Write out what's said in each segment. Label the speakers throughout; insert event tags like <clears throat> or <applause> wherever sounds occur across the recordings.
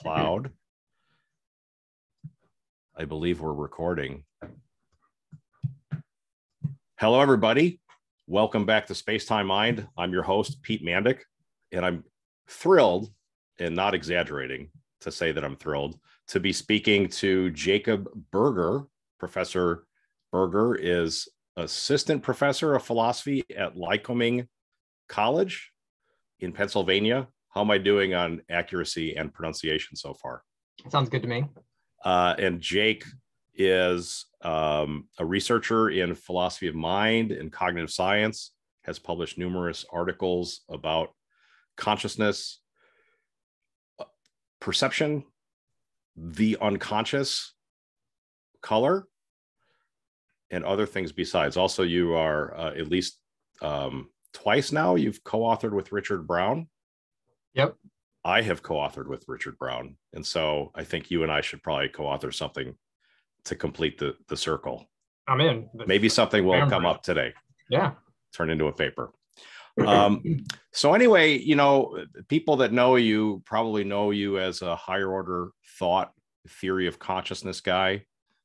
Speaker 1: cloud. I believe we're recording. Hello, everybody. Welcome back to Space Time Mind. I'm your host, Pete Mandik, and I'm thrilled and not exaggerating to say that I'm thrilled to be speaking to Jacob Berger. Professor Berger is assistant professor of philosophy at Lycoming College in Pennsylvania. How am I doing on accuracy and pronunciation so far?
Speaker 2: Sounds good to me.
Speaker 1: Uh, and Jake is um, a researcher in philosophy of mind and cognitive science, has published numerous articles about consciousness, uh, perception, the unconscious, color, and other things besides. Also, you are uh, at least um, twice now, you've co authored with Richard Brown.
Speaker 2: Yep.
Speaker 1: I have co-authored with Richard Brown, and so I think you and I should probably co-author something to complete the the circle.
Speaker 2: I'm in.
Speaker 1: Maybe something will come up today.
Speaker 2: Yeah.
Speaker 1: Turn into a paper. Um, so anyway, you know, people that know you probably know you as a higher order thought theory of consciousness guy,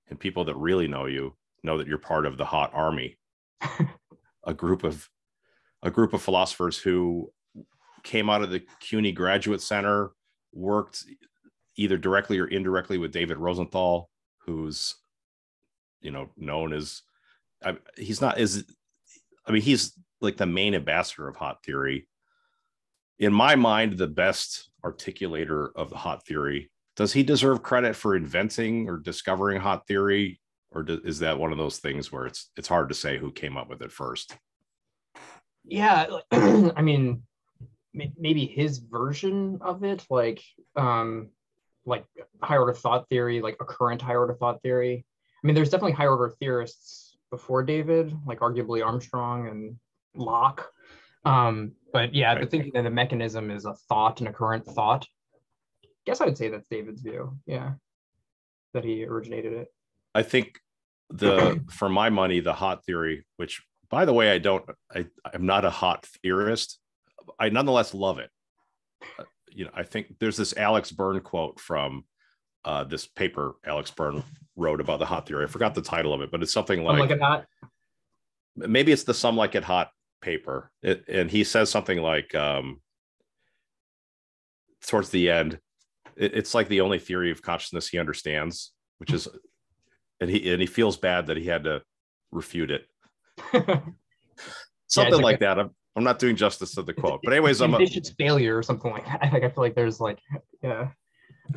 Speaker 1: and people that really know you know that you're part of the hot army, <laughs> a group of a group of philosophers who came out of the CUNY Graduate Center, worked either directly or indirectly with David Rosenthal, who's you know known as I, he's not as I mean he's like the main ambassador of hot theory. In my mind, the best articulator of the hot theory. Does he deserve credit for inventing or discovering hot theory, or do, is that one of those things where it's it's hard to say who came up with it first?
Speaker 2: Yeah, <clears throat> I mean, maybe his version of it, like um, like higher order thought theory, like assertoric higher order thought theory. I mean, there's definitely higher order theorists before David, like arguably Armstrong and Locke. Um, but yeah, right. the thinking that the mechanism is a thought and assertoric thought. I guess I would say that's David's view. Yeah, that he originated it.
Speaker 1: I think the for my money, the hot theory, which by the way, I don't, I, I'm not a hot theorist. I nonetheless love it. Uh, you know, I think there's this Alex Byrne quote from uh, this paper Alex Byrne wrote about the hot theory. I forgot the title of it, but it's something like,
Speaker 2: like it hot.
Speaker 1: Maybe it's the some like it hot paper, it, and he says something like um, towards the end, it, it's like the only theory of consciousness he understands, which is, and he and he feels bad that he had to refute it. <laughs> something yeah, like, like that. I'm, I'm not doing justice to the quote, but anyways, I'm
Speaker 2: a failure or something like that. <laughs> I think I feel like there's like, yeah. <clears throat>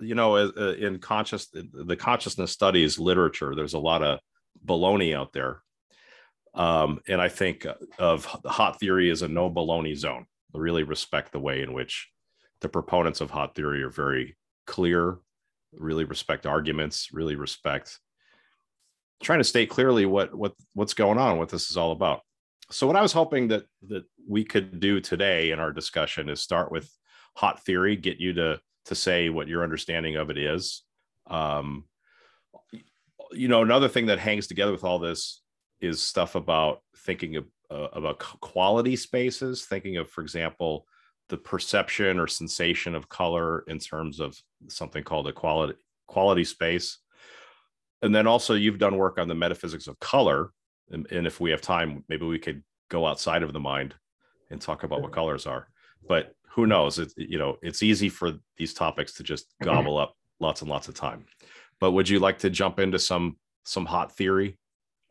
Speaker 1: you know, uh, in conscious the consciousness studies literature, there's a lot of baloney out there, um, and I think of hot theory as a no baloney zone. I really respect the way in which the proponents of hot theory are very clear, really respect arguments, really respect trying to state clearly what what what's going on, what this is all about so what I was hoping that that we could do today in our discussion is start with hot theory, get you to to say what your understanding of it is. Um, you know, another thing that hangs together with all this is stuff about thinking of uh, about quality spaces, thinking of, for example, the perception or sensation of color in terms of something called a quality quality space. And then also you've done work on the metaphysics of color, and, and if we have time, maybe we could go outside of the mind and talk about what colors are. But who knows? It's you know, it's easy for these topics to just <clears throat> gobble up lots and lots of time. But would you like to jump into some some hot theory?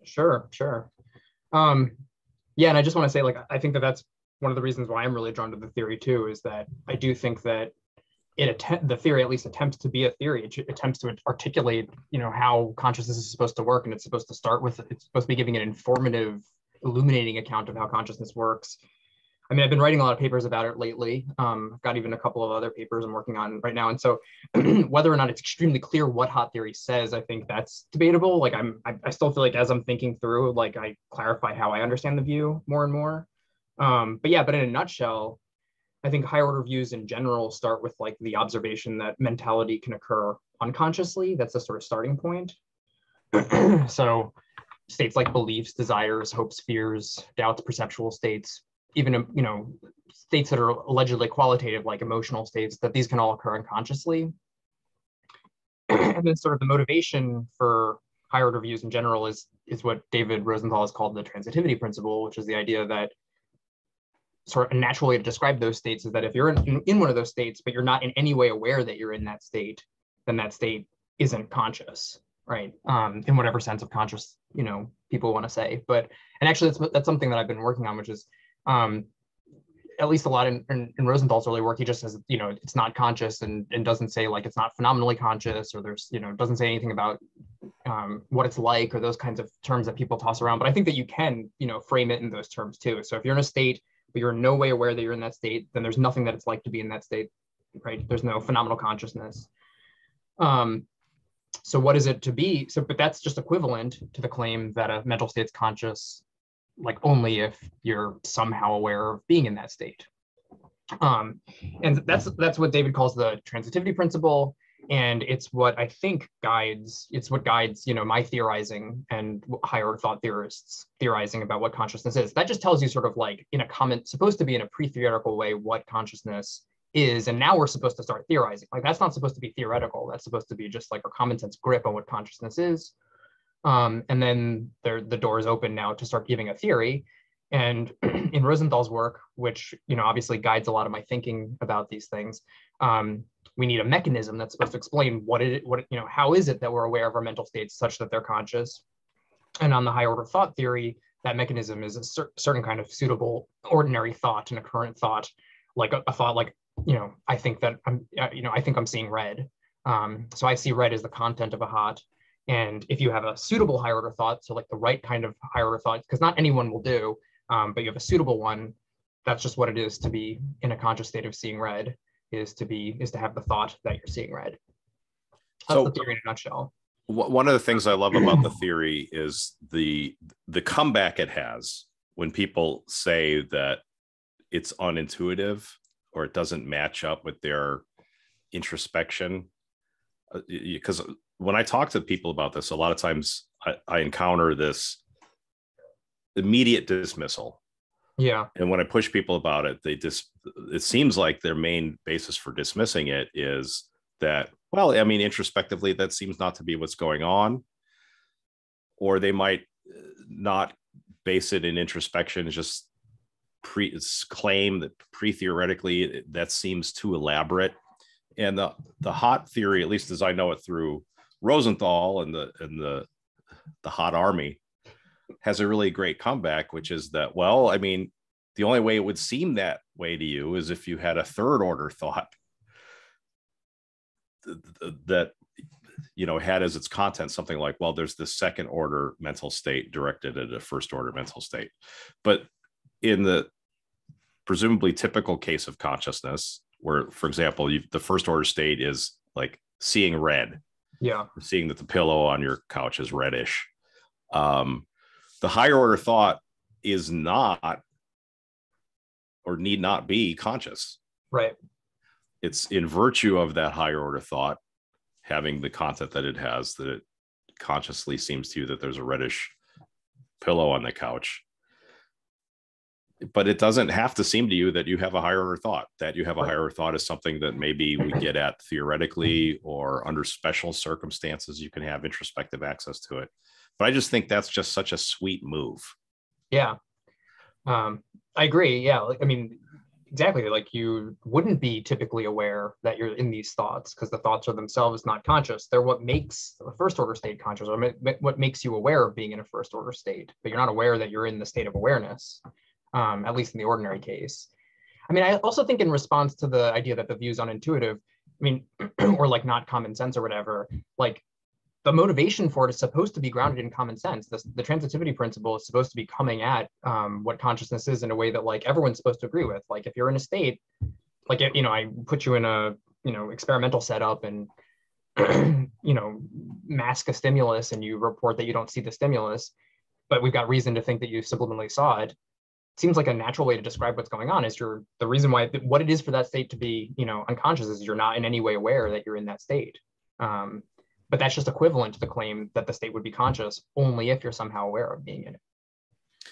Speaker 2: Sure, sure. Um, yeah, and I just want to say, like, I think that that's one of the reasons why I'm really drawn to the theory too, is that I do think that it attempt the theory at least attempts to be a theory. It attempts to articulate you know how consciousness is supposed to work and it's supposed to start with it's supposed to be giving an informative illuminating account of how consciousness works. I mean i've been writing a lot of papers about it lately. Um, i've got even a couple of other papers i'm working on right now and so <clears throat> whether or not it's extremely clear what hot theory says i think that's debatable. Like i'm i, I still feel like as i'm thinking through like i clarify how i understand the view more and more. Um, but yeah but in a nutshell I think higher order views in general start with like the observation that mentality can occur unconsciously. That's a sort of starting point. <clears throat> so states like beliefs, desires, hopes, fears, doubts, perceptual states, even you know states that are allegedly qualitative, like emotional states, that these can all occur unconsciously. <clears throat> and then sort of the motivation for higher order views in general is is what David Rosenthal has called the transitivity principle, which is the idea that sort of a natural way to describe those states is that if you're in, in one of those states, but you're not in any way aware that you're in that state, then that state isn't conscious, right? Um, in whatever sense of conscious, you know, people want to say. But and actually, that's that's something that I've been working on, which is um, at least a lot in, in, in, Rosenthal's early work, he just says, you know, it's not conscious and, and doesn't say like it's not phenomenally conscious or there's, you know, doesn't say anything about um, what it's like or those kinds of terms that people toss around. But I think that you can, you know, frame it in those terms too. So if you're in a state, but you're in no way aware that you're in that state, then there's nothing that it's like to be in that state, right? There's no phenomenal consciousness. Um, so what is it to be? So, but that's just equivalent to the claim that a mental state's conscious like only if you're somehow aware of being in that state. Um, and that's that's what David calls the transitivity principle, and it's what I think guides it's what guides you know my theorizing and higher thought theorists theorizing about what consciousness is. That just tells you sort of like in a comment supposed to be in a pre-theoretical way what consciousness is, and now we're supposed to start theorizing. Like that's not supposed to be theoretical. That's supposed to be just like a common sense grip on what consciousness is. Um, and then there the door is open now to start giving a theory. And <clears throat> in Rosenthal's work, which you know obviously guides a lot of my thinking about these things, um, we need a mechanism that's supposed to explain what it, what you know, how is it that we're aware of our mental states such that they're conscious. And on the higher order thought theory, that mechanism is a cer- certain kind of suitable ordinary thought and assertoric thought, like a, a thought like you know I think that I'm uh, you know I think I'm seeing red. Um, so I see red as the content of a hot. And if you have a suitable higher order thought, so like the right kind of higher order thought, because not anyone will do, um, but you have a suitable one, that's just what it is to be in a conscious state of seeing red, is to be is to have the thought that you're seeing red. That's so, the theory in a nutshell.
Speaker 1: One of the things I love about the theory is the the comeback it has when people say that it's unintuitive or it doesn't match up with their introspection because uh, when I talk to people about this, a lot of times I, I encounter this immediate dismissal.
Speaker 2: Yeah.
Speaker 1: And when I push people about it, they just, it seems like their main basis for dismissing it is that, well, I mean, introspectively, that seems not to be what's going on. Or they might uh, not base it in introspection, just pre claim that pre theoretically that seems too elaborate. And the, the hot theory, at least as I know it through Rosenthal and the and the the hot army has a really great comeback, which is that, well, I mean, the only way it would seem that way to you is if you had a third order thought <laughs> that you know had as its content something like well there's this second order mental state directed at a first order mental state. But in the presumably typical case of consciousness where for example the first order state is like seeing red.
Speaker 2: Yeah.
Speaker 1: Seeing that the pillow on your couch is reddish. Um the higher order thought is not or need not be conscious.
Speaker 2: Right.
Speaker 1: It's in virtue of that higher order thought having the content that it has that it consciously seems to you that there's a reddish pillow on the couch. But it doesn't have to seem to you that you have a higher order thought that you have a higher thought is something that maybe we get at theoretically or under special circumstances you can have introspective access to it but i just think that's just such a sweet move.
Speaker 2: Yeah. Um, i agree. Yeah i mean exactly like you wouldn't be typically aware that you're in these thoughts because the thoughts are themselves not conscious. They're what makes the first order state conscious or what makes you aware of being in a first order state but you're not aware that you're in the state of awareness um, at least in the ordinary case. I mean, I also think in response to the idea that the view is unintuitive, I mean, <clears throat> or like not common sense or whatever, like the motivation for it is supposed to be grounded in common sense. The, the transitivity principle is supposed to be coming at um, what consciousness is in a way that like everyone's supposed to agree with. Like if you're in a state, like you know, I put you in a you know experimental setup and <clears throat> you know mask a stimulus and you report that you don't see the stimulus, but we've got reason to think that you subliminally saw it seems like a natural way to describe what's going on is you're the reason why what it is for that state to be you know unconscious is you're not in any way aware that you're in that state um, but that's just equivalent to the claim that the state would be conscious only if you're somehow aware of being in it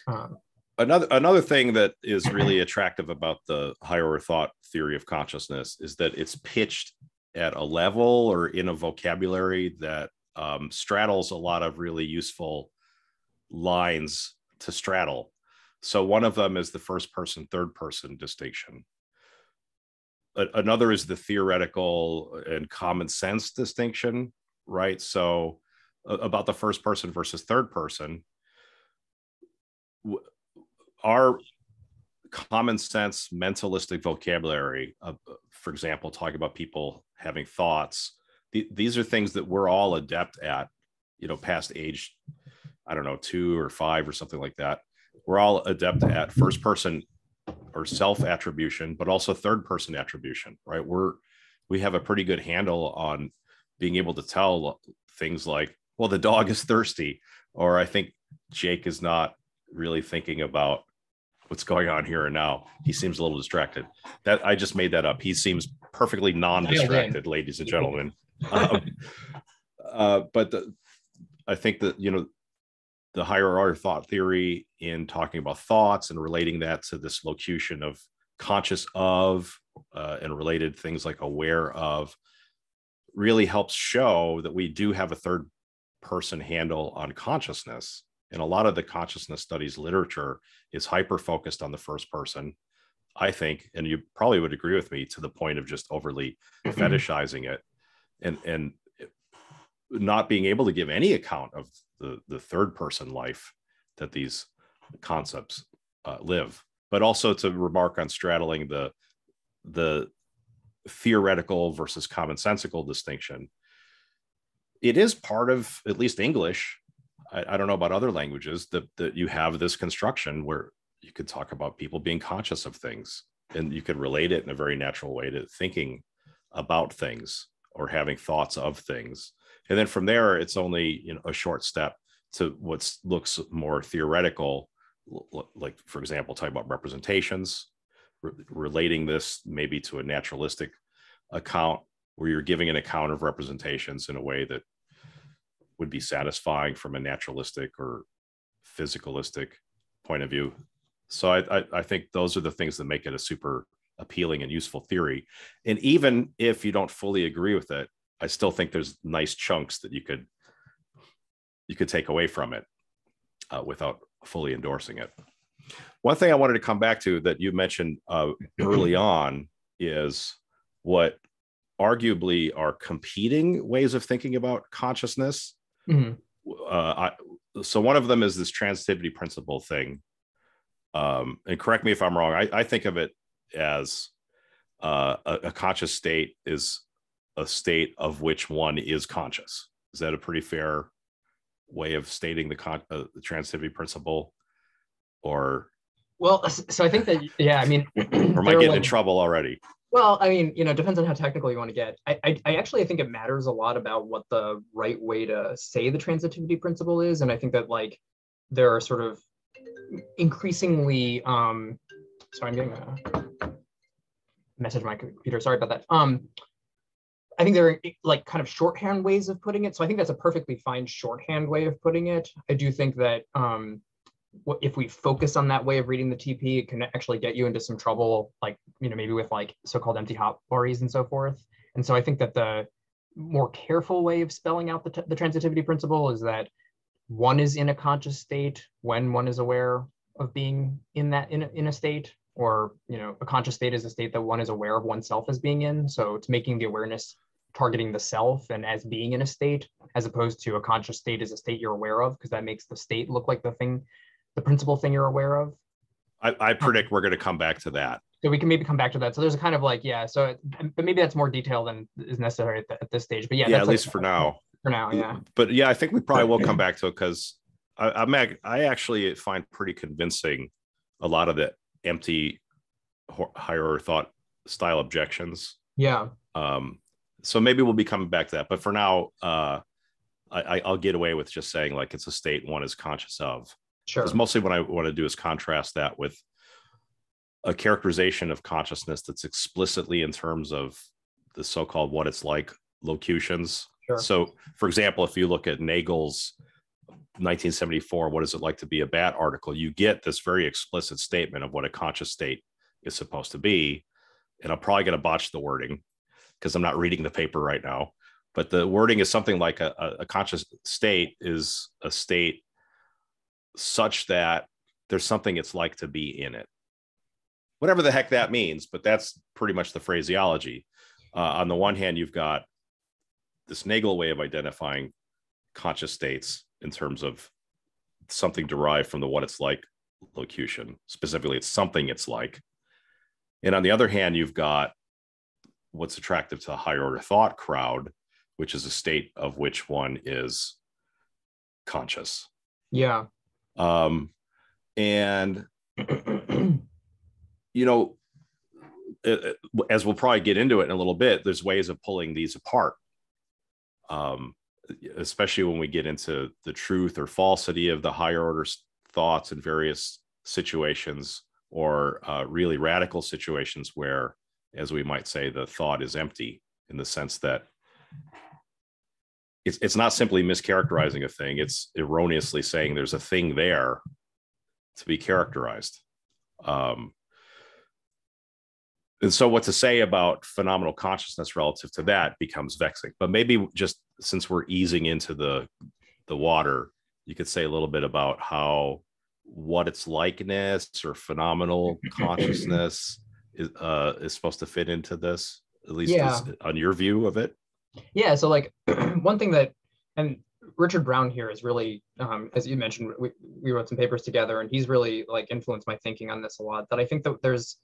Speaker 2: um,
Speaker 1: another another thing that is really attractive about the higher thought theory of consciousness is that it's pitched at a level or in a vocabulary that um, straddles a lot of really useful lines to straddle. So one of them is the first person, third person distinction. Another is the theoretical and common sense distinction, right? So about the first person versus third person, our common sense mentalistic vocabulary, for example, talking about people having thoughts, th- these are things that we're all adept at, you know, past age, I don't know, two or five or something like that. We're all adept at first person or self attribution, but also third person attribution, right? We're, we have a pretty good handle on being able to tell things like, well, the dog is thirsty, or I think Jake is not really thinking about what's going on here and now. He seems a little distracted. That I just made that up. He seems perfectly non-distracted, ladies and gentlemen. <laughs> Um, uh, but the, I think that you know the higher order thought theory in talking about thoughts and relating that to this locution of conscious of uh, and related things like aware of really helps show that we do have a third person handle on consciousness. And a lot of the consciousness studies literature is hyper focused on the first person i think and you probably would agree with me to the point of just overly <clears throat> fetishizing it. And and not being able to give any account of the the third person life that these concepts uh, live. But also to remark on straddling the the theoretical versus commonsensical distinction it is part of at least english. I, I don't know about other languages that that you have this construction where you could talk about people being conscious of things and you could relate it in a very natural way to thinking about things or having thoughts of things. And then from there it's only you know a short step to what looks more theoretical like for example talking about representations re- relating this maybe to a naturalistic account where you're giving an account of representations in a way that would be satisfying from a naturalistic or physicalistic point of view. So I, I, I, think those are the things that make it a super appealing and useful theory. And even if you don't fully agree with it, I still think there's nice chunks that you could you could take away from it uh, without fully endorsing it. One thing I wanted to come back to that you mentioned uh, <clears throat> early on is what arguably are competing ways of thinking about consciousness Mm-hmm. Uh, I, so one of them is this transitivity principle thing. Um, and correct me if I'm wrong. I, I think of it as uh, a, a, conscious state is a state of which one is conscious. Is that a pretty fair way of stating the, con- uh, the transitivity principle? Or
Speaker 2: well, so I think that yeah, I mean, <clears throat>
Speaker 1: or am I getting like, in trouble already?
Speaker 2: Well, I mean, you know, depends on how technical you want to get. I, I, I, actually think it matters a lot about what the right way to say the transitivity principle is, and I think that like there are sort of increasingly. Um, sorry, I'm getting a message on my computer. Sorry about that. Um, I think there are like kind of shorthand ways of putting it. So I think that's a perfectly fine shorthand way of putting it. I do think that um, if we focus on that way of reading the TP, it can actually get you into some trouble, like, you know, maybe with like so-called empty hot worries and so forth. And so I think that the more careful way of spelling out the, the transitivity principle is that one is in a conscious state when one is aware of being in that in a, in a state or you know a conscious state is a state that one is aware of oneself as being in so it's making the awareness targeting the self and as being in a state as opposed to a conscious state is a state you're aware of because that makes the state look like the thing the principal thing you're aware of?
Speaker 1: I, I predict we're going to come back to that.
Speaker 2: So we can maybe come back to that. So there's a kind of like, yeah. So, but maybe that's more detail than is necessary at, the, at this stage. But yeah,
Speaker 1: yeah, at
Speaker 2: like,
Speaker 1: least for now.
Speaker 2: For now, yeah.
Speaker 1: But yeah, I think we probably will come <clears throat> back to it because I, I'm I actually find pretty convincing a lot of the empty higher thought style objections.
Speaker 2: Yeah.
Speaker 1: Um. So maybe we'll be coming back to that. But for now, uh, I, I'll get away with just saying like it's a state one is conscious of.
Speaker 2: Sure.
Speaker 1: Because mostly what I want to do is contrast that with a characterization of consciousness that's explicitly in terms of the so-called what it's like locutions. Sure. So, for example, if you look at Nagel's 1974 what is it like to be a bat article you get this very explicit statement of what a conscious state is supposed to be and i'm probably going to botch the wording because i'm not reading the paper right now but the wording is something like a, a conscious state is a state such that there's something it's like to be in it whatever the heck that means but that's pretty much the phraseology uh, on the one hand you've got this nagel way of identifying conscious states in terms of something derived from the what it's like locution. Specifically, it's something it's like. And on the other hand, you've got what's attractive to the higher order thought crowd, which is a state of which one is conscious.
Speaker 2: Yeah.
Speaker 1: Um, and, you know, as we'll probably get into it in a little bit, there's ways of pulling these apart. Um, especially when we get into the truth or falsity of the higher order thoughts in various situations or uh, really radical situations where as we might say the thought is empty in the sense that it's, it's not simply mischaracterizing a thing. It's erroneously saying there's a thing there to be characterized. Um, and so what to say about phenomenal consciousness relative to that becomes vexing. But maybe just since we're easing into the the water you could say a little bit about how what its likeness or phenomenal consciousness <clears throat> is uh is supposed to fit into this at least yeah. on your view of it
Speaker 2: yeah so like <clears throat> one thing that and richard brown here is really um, as you mentioned we, we wrote some papers together and he's really like influenced my thinking on this a lot that i think that there's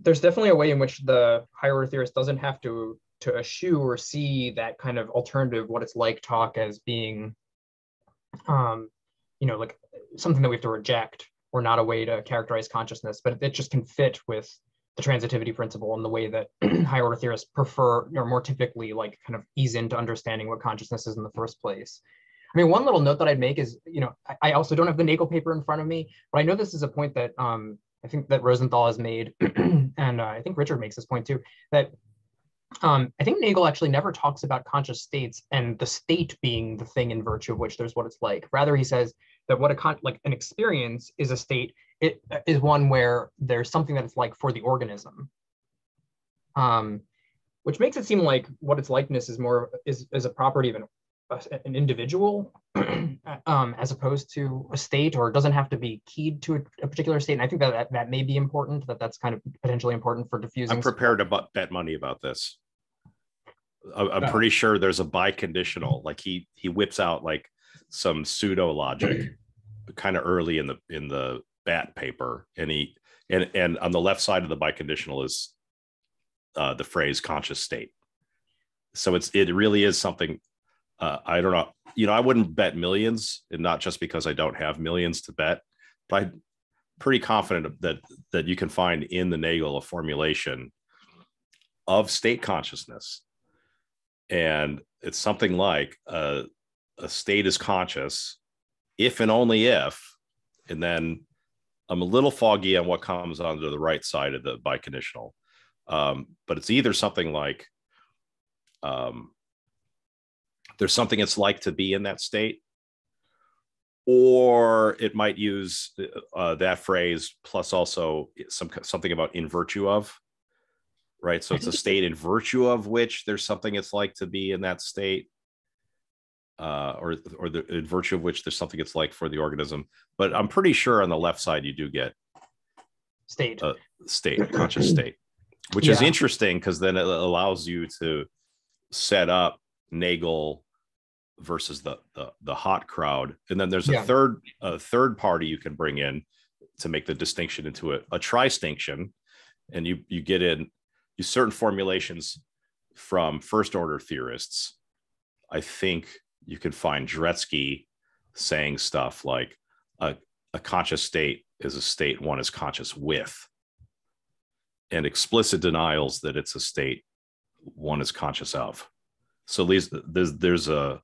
Speaker 2: there's definitely a way in which the higher order theorist doesn't have to to eschew or see that kind of alternative what it's like talk as being um you know like something that we have to reject or not a way to characterize consciousness but it just can fit with the transitivity principle and the way that <clears throat> higher order theorists prefer or more typically like kind of ease into understanding what consciousness is in the first place I mean, one little note that I'd make is, you know, I, also don't have the Nagel paper in front of me, but I know this is a point that um, I think that Rosenthal has made, <clears throat> and uh, I think Richard makes this point too, that um, I think Nagel actually never talks about conscious states and the state being the thing in virtue of which there's what it's like. Rather, he says that what a con- like an experience is a state. It uh, one where there's something that it's like for the organism, um, which makes it seem like what its likeness is more is is a property of an an individual <clears throat> um, as opposed to a state or doesn't have to be keyed to a, a, particular state. And I think that, that that may be important, that that's kind of potentially important for diffusing.
Speaker 1: I'm prepared to bet money about this. I'm pretty sure there's a biconditional, like he, he whips out like some pseudo logic <clears throat> kind of early in the, in the bat paper. And he, and, and on the left side of the biconditional is uh, the phrase conscious state. So it's, it really is something uh, I don't know. You know, I wouldn't bet millions, and not just because I don't have millions to bet, but I'm pretty confident that that you can find in the Nagel a formulation of state consciousness, and it's something like a, a state is conscious if and only if, and then I'm a little foggy on what comes onto the right side of the biconditional, um, but it's either something like um, there's something it's like to be in that state or it might use uh, that phrase plus also some something about in virtue of right? So it's a <laughs> state in virtue of which there's something it's like to be in that state uh, or or the in virtue of which there's something it's like for the organism. But i'm pretty sure on the left side you do get
Speaker 2: state.
Speaker 1: a state conscious <clears throat> state which yeah. is interesting because then it allows you to set up nagel versus the the, the hot crowd. And then there's a yeah. third a third party you can bring in to make the distinction into a, a tristinction. And you you get in you certain formulations from first order theorists. I think you can find Dretske saying stuff like a, a conscious state is a state one is conscious with and explicit denials that it's a state one is conscious of so these there's there's a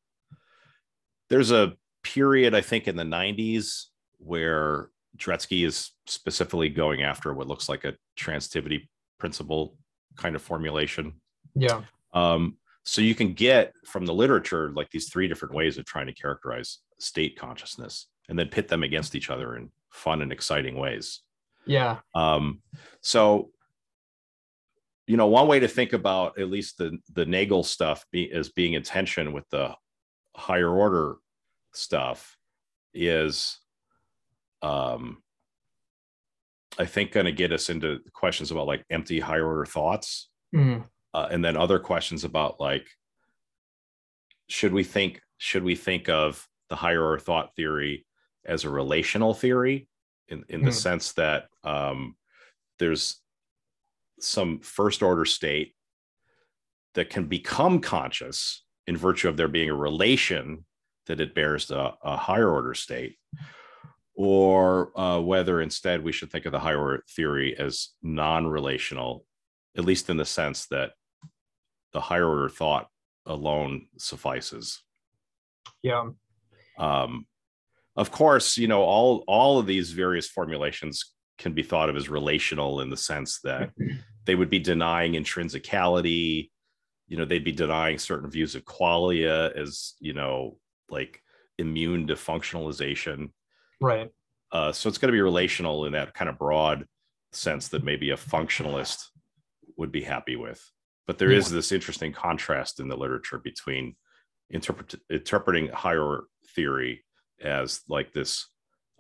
Speaker 1: there's a period, I think, in the 90s where Dretske is specifically going after what looks like a transitivity principle kind of formulation.
Speaker 2: Yeah.
Speaker 1: Um, so you can get from the literature like these three different ways of trying to characterize state consciousness and then pit them against each other in fun and exciting ways.
Speaker 2: Yeah.
Speaker 1: Um, so you know one way to think about at least the the nagel stuff be, as being in tension with the higher order stuff is um i think going to get us into questions about like empty higher order thoughts.
Speaker 2: Mm.
Speaker 1: Uh, and then other questions about like should we think should we think of the higher order thought theory as a relational theory in in the
Speaker 2: Hmm.
Speaker 1: sense that um there's some first order state that can become conscious in virtue of there being a relation that it bears to a higher order state or uh, whether instead we should think of the higher order theory as non-relational at least in the sense that the higher order thought alone suffices.
Speaker 2: Yeah.
Speaker 1: Um, of course you know all all of these various formulations can be thought of as relational in the sense that <laughs> they would be denying intrinsicality. You know they'd be denying certain views of qualia as you know like immune to functionalization.
Speaker 2: Right.
Speaker 1: Uh, so it's going to be relational in that kind of broad sense that maybe a functionalist would be happy with but there is
Speaker 2: Yeah.
Speaker 1: this interesting contrast in the literature between interpret- interpreting higher theory as like this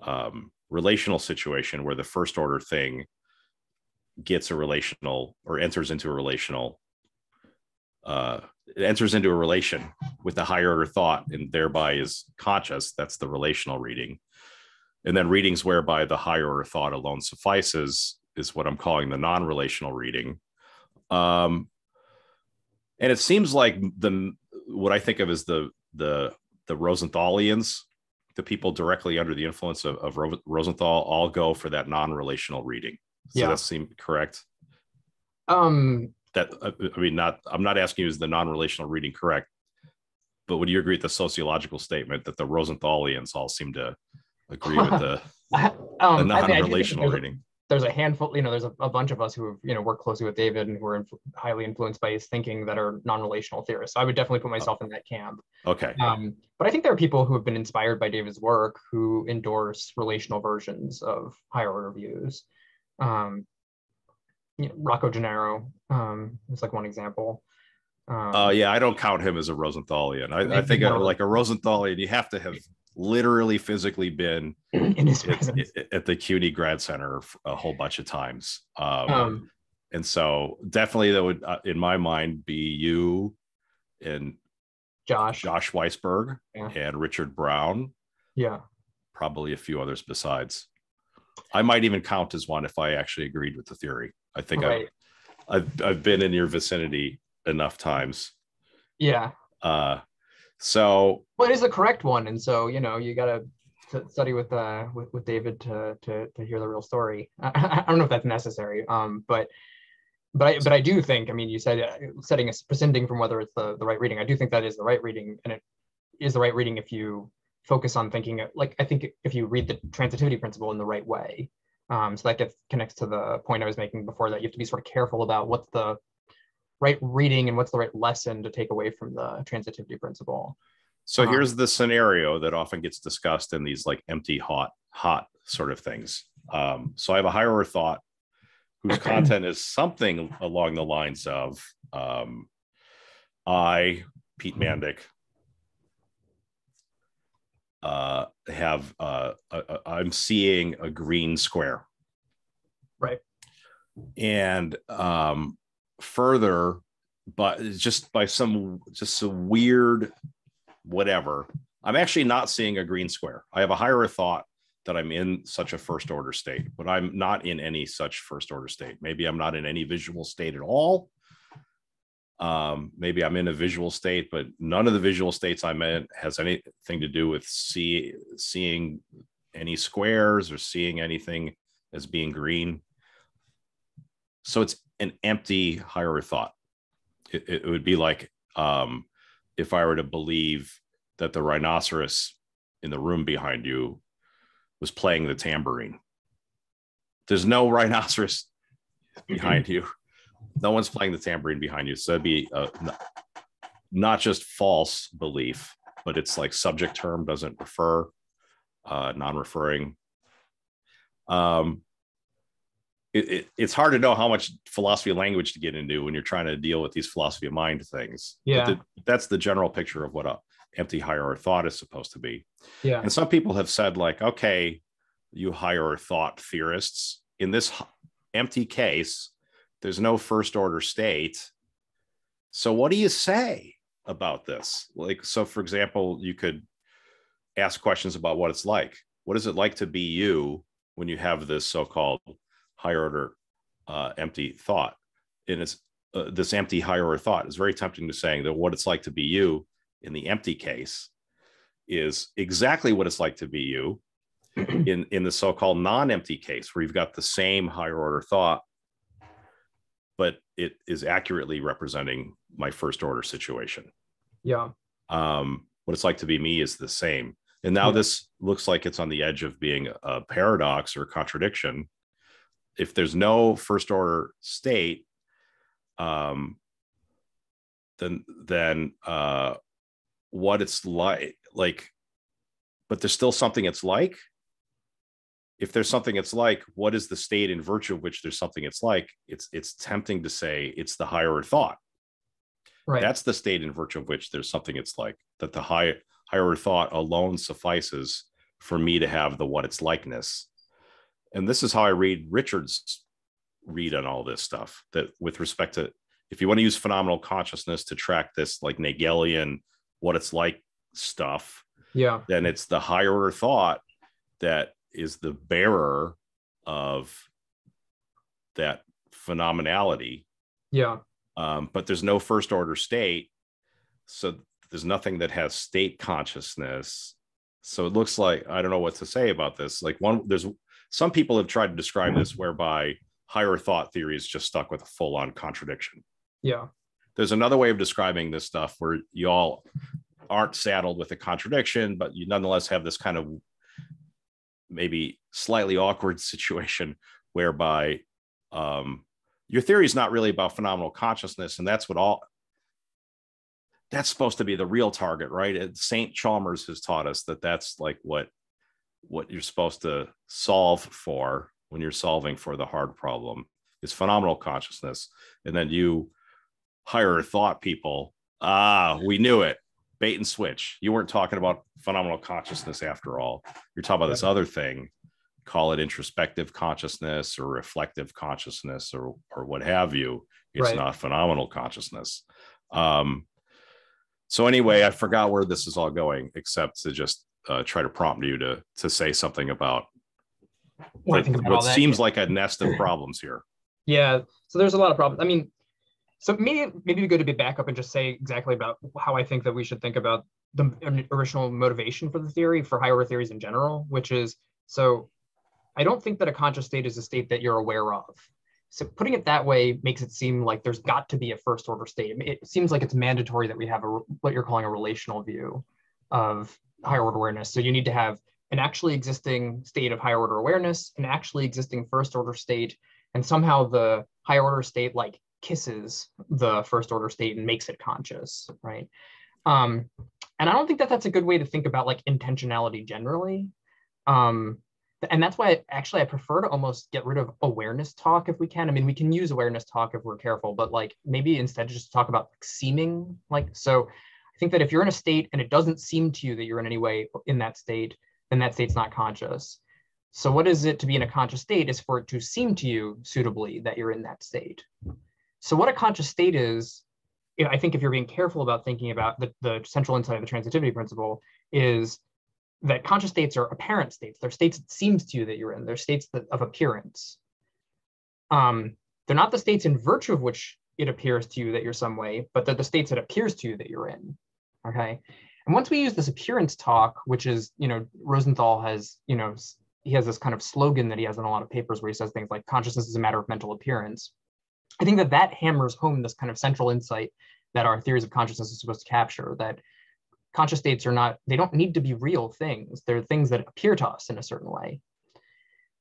Speaker 1: um, relational situation where the first order thing gets a relational or enters into a relational uh, it enters into a relation with the higher order thought and thereby is conscious. That's the relational reading. And then readings whereby the higher order thought alone suffices is what i'm calling the non-relational reading. Um, and it seems like the what I think of as the the the Rosenthalians, the people directly under the influence of, of Rosenthal, all go for that non-relational reading. So
Speaker 2: Yeah.
Speaker 1: that seem correct.
Speaker 2: um
Speaker 1: That uh, I mean, not I'm not asking you is the non-relational reading correct, but would you agree with the sociological statement that the Rosenthalians all seem to agree with <laughs> the,
Speaker 2: um,
Speaker 1: the
Speaker 2: I mean, I
Speaker 1: non-relational reading?
Speaker 2: There's a handful, you know, there's a, a bunch of us who have, you know, worked closely with David and who are inf- highly influenced by his thinking that are non-relational theorists. So I would definitely put myself in that camp.
Speaker 1: Okay,
Speaker 2: Um, but I think there are people who have been inspired by David's work who endorse relational versions of higher order views. Um, you know, Rocco Gennaro um, is like one example. Um,
Speaker 1: uh, yeah, I don't count him as a Rosenthalian. I, I think
Speaker 2: like
Speaker 1: a Rosenthalian, you have to have literally physically been <laughs>
Speaker 2: in his
Speaker 1: at, at the CUNY Grad Center a whole bunch of times. Um,
Speaker 2: Um,
Speaker 1: and so definitely that would, uh, in my mind, be you and
Speaker 2: Josh,
Speaker 1: Josh Weisberg
Speaker 2: Yeah.
Speaker 1: and Richard Brown,
Speaker 2: yeah,
Speaker 1: probably a few others besides. I might even count as one if I actually agreed with the theory. I think
Speaker 2: right,
Speaker 1: I've, I've I've been in your vicinity enough times.
Speaker 2: yeah.
Speaker 1: Uh, so
Speaker 2: Well, it is the correct one, and so you know you gotta study with uh with, with David to, to to hear the real story. <laughs> I, I don't know if that's necessary, um, but but I but I do think. I mean, you said uh, setting a prescinding from whether it's the the right reading. I do think that is the right reading, and it is the right reading if you focus on thinking like I think if you read the transitivity principle in the right way. Um, so that gets connects to the point I was making before that you have to be sort of careful about what's the right reading and what's the right lesson to take away from the transitivity principle.
Speaker 1: So
Speaker 2: Uh-huh.
Speaker 1: here's the scenario that often gets discussed in these like empty, hot, hot sort of things. Um, so I have a higher thought whose <clears throat> content is something along the lines of um, I, Pete Mandik, uh, have uh, I'm seeing a green square.
Speaker 2: Right.
Speaker 1: And um, further, but just by some just a weird whatever, I'm actually not seeing a green square. I have a higher thought that I'm in such a first order state, but I'm not in any such first order state. Maybe I'm not in any visual state at all. Um, maybe I'm in a visual state, but none of the visual states I'm in has anything to do with see, seeing any squares or seeing anything as being green. So it's an empty higher thought. It, it would be like um, if I were to believe that the rhinoceros in the room behind you was playing the tambourine. There's no rhinoceros <laughs> behind you. No one's playing the tambourine behind you. So that'd be uh, not just false belief, but it's like subject term doesn't refer, uh, non-referring. Um, it, it, it's hard to know how much philosophy of language to get into when you're trying to deal with these philosophy of mind things.
Speaker 2: Yeah,
Speaker 1: the, that's the general picture of what a empty higher thought is supposed to be.
Speaker 2: Yeah,
Speaker 1: and some people have said like, okay, you higher thought theorists, in this empty case, there's no first order state. So what do you say about this? Like, so for example, you could ask questions about what it's like. What is it like to be you when you have this so-called higher order uh, empty thought? And it's uh, this empty higher order thought is very tempting to saying that what it's like to be you in the empty case is exactly what it's like to be you <clears throat> in in the so-called non-empty case where you've got the same higher order thought but it is accurately representing my first order situation
Speaker 2: yeah
Speaker 1: um what it's like to be me is the same and now yeah. this looks like it's on the edge of being a paradox or contradiction if there's no first order state um then then uh what it's like like but there's still something it's like? If there's something it's like what is the state in virtue of which there's something it's like? It's it's tempting to say it's the higher thought. Right. That's the state in virtue of which there's something it's like that the high higher thought alone suffices for me to have the what it's likeness and this is how i read richard's read on all this stuff that with respect to if you want to use phenomenal consciousness to track this like Nagelian what it's like stuff
Speaker 2: yeah
Speaker 1: then it's the higher order thought that is the bearer of that phenomenality.
Speaker 2: Yeah.
Speaker 1: Um, but there's no first order state. So there's nothing that has state consciousness. So it looks like I don't know what to say about this. Like one, there's some people have tried to describe this whereby higher thought theory is just stuck with a full on contradiction.
Speaker 2: Yeah.
Speaker 1: There's another way of describing this stuff where you all aren't saddled with a contradiction, but you nonetheless have this kind of maybe slightly awkward <laughs> situation whereby um, your theory is not really about phenomenal consciousness, and that's what all that's supposed to be the real target, right? Saint Chalmers has taught us that that's like what what you're supposed to solve for when you're solving for the hard problem is phenomenal consciousness, and then you higher thought people. Ah, we knew it bait and switch. You weren't talking about phenomenal consciousness after all. You're talking about this other thing. Call it introspective consciousness or reflective consciousness or or what have you. It's right. not phenomenal consciousness. Um, so anyway, I forgot where this is all going, except to just uh, try to prompt you to to say something about like, what seems like a nest of <clears throat> problems here.
Speaker 2: Yeah. So there's a lot of problems. I mean, so maybe maybe we go to be back up and just say exactly about how I think that we should think about the original motivation for the theory for higher order theories in general, which is so I don't think that a conscious state is a state that you're aware of. So putting it that way makes it seem like there's got to be a first order state. It seems like it's mandatory that we have a what you're calling a relational view of higher order awareness. So you need to have an actually existing state of higher order awareness, an actually existing first order state, and somehow the higher order state like kisses the first order state and makes it conscious, right? Um, and I don't think that that's a good way to think about like intentionality generally. Um, and that's why actually I prefer to almost get rid of awareness talk if we can. I mean, we can use awareness talk if we're careful, but like maybe instead just talk about like seeming like so. I think that if you're in a state and it doesn't seem to you that you're in any way in that state, then that state's not conscious. So what is it to be in a conscious state is for it to seem to you suitably that you're in that state. So what a conscious state is, I think if you're being careful about thinking about the, the central insight of the transitivity principle is that conscious states are apparent states. They're states it seems to you that you're in. They're states that, of appearance. Um, they're not the states in virtue of which it appears to you that you're some way, but they're the states that appears to you that you're in. Okay. And once we use this appearance talk, which is, you know, Rosenthal has, you know, he has this kind of slogan that he has in a lot of papers where he says things like consciousness is a matter of mental appearance. I think that that hammers home this kind of central insight that our theories of consciousness are supposed to capture that conscious states are not, they don't need to be real things. They're things that appear to us in a certain way.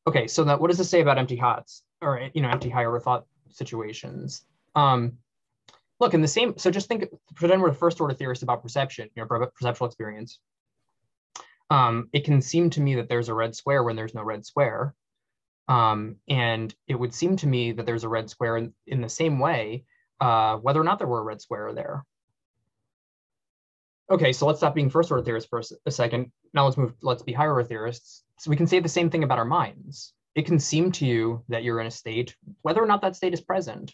Speaker 2: Okay, so that what does this say about empty hots or you know empty higher thought situations? Um, look in the same. So just think, pretend we're the first order theorist about perception, you know, perceptual experience. Um, it can seem to me that there's a red square when there's no red square. Um, and it would seem to me that there's a red square in, in the same way, uh, whether or not there were a red square there. Okay, so let's stop being first order theorists for a second. Now let's move, let's be higher order theorists. So we can say the same thing about our minds. It can seem to you that you're in a state, whether or not that state is present.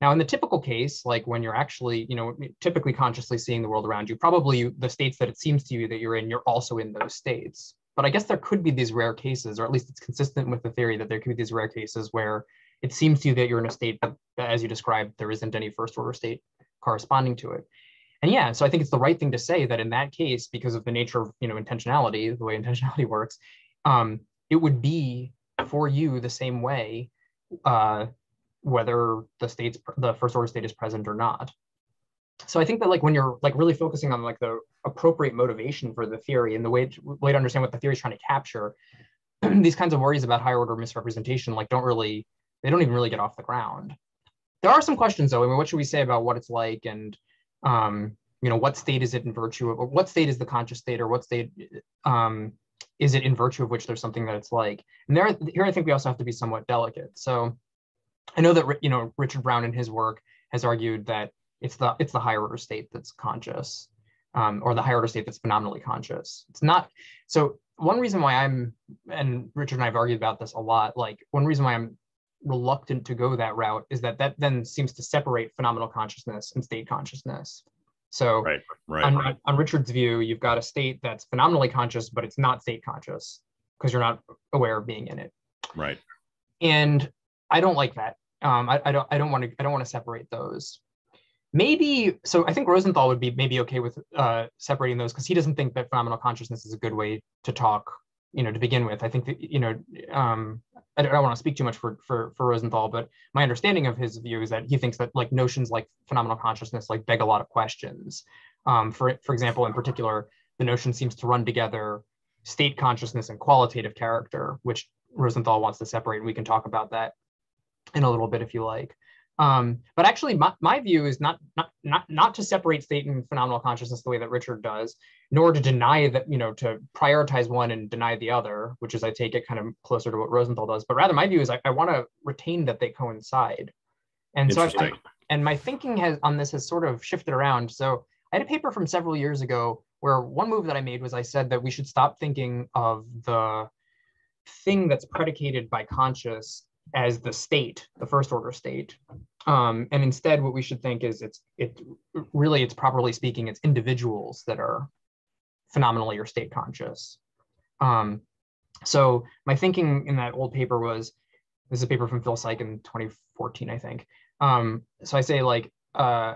Speaker 2: Now, in the typical case, like when you're actually, you know, typically consciously seeing the world around you, probably the states that it seems to you that you're in, you're also in those states. But I guess there could be these rare cases, or at least it's consistent with the theory that there could be these rare cases where it seems to you that you're in a state that, as you described, there isn't any first order state corresponding to it. And yeah, so I think it's the right thing to say that in that case, because of the nature of you know intentionality, the way <laughs> intentionality works, um, it would be for you the same way, uh, whether the state's the first order state is present or not. So I think that like when you're like really focusing on like the appropriate motivation for the theory and the way to, way to understand what the theory is trying to capture, <clears throat> these kinds of worries about higher order misrepresentation like don't really they don't even really get off the ground. There are some questions though. I mean, what should we say about what it's like and um, you know, what state is it in virtue of, what state is the conscious state, or what state um, is it in virtue of which there's something that it's like? And there, here, I think we also have to be somewhat delicate. So, I know that you know Richard Brown in his work has argued that it's the it's the higher order state that's conscious, um, or the higher order state that's phenomenally conscious. It's not. So one reason why I'm and Richard and I have argued about this a lot. Like one reason why I'm reluctant to go that route is that that then seems to separate phenomenal consciousness and state consciousness. So
Speaker 1: right, right,
Speaker 2: on,
Speaker 1: right.
Speaker 2: on Richard's view, you've got a state that's phenomenally conscious, but it's not state conscious because you're not aware of being in it.
Speaker 1: Right.
Speaker 2: And I don't like that. Um, I, I don't I don't want to I don't want to separate those. Maybe so. I think Rosenthal would be maybe okay with uh, separating those because he doesn't think that phenomenal consciousness is a good way to talk. You know, to begin with, I think that you know um, I don't, want to speak too much for, for, for Rosenthal, but my understanding of his view is that he thinks that like notions like phenomenal consciousness like beg a lot of questions. Um, for for example, in particular, the notion seems to run together state consciousness and qualitative character, which Rosenthal wants to separate. And we can talk about that in a little bit if you like. Um, but actually, my, my view is not, not not not to separate state and phenomenal consciousness the way that Richard does, nor to deny that you know to prioritize one and deny the other, which is I take it kind of closer to what Rosenthal does. But rather, my view is I, I want to retain that they coincide, and so I, and my thinking has on this has sort of shifted around. So I had a paper from several years ago where one move that I made was I said that we should stop thinking of the thing that's predicated by conscious as the state, the first order state. Um, and instead, what we should think is it's it really it's properly speaking, it's individuals that are phenomenally or state conscious. Um, so my thinking in that old paper was this is a paper from Phil Psych in 2014, I think. Um, so I say like uh,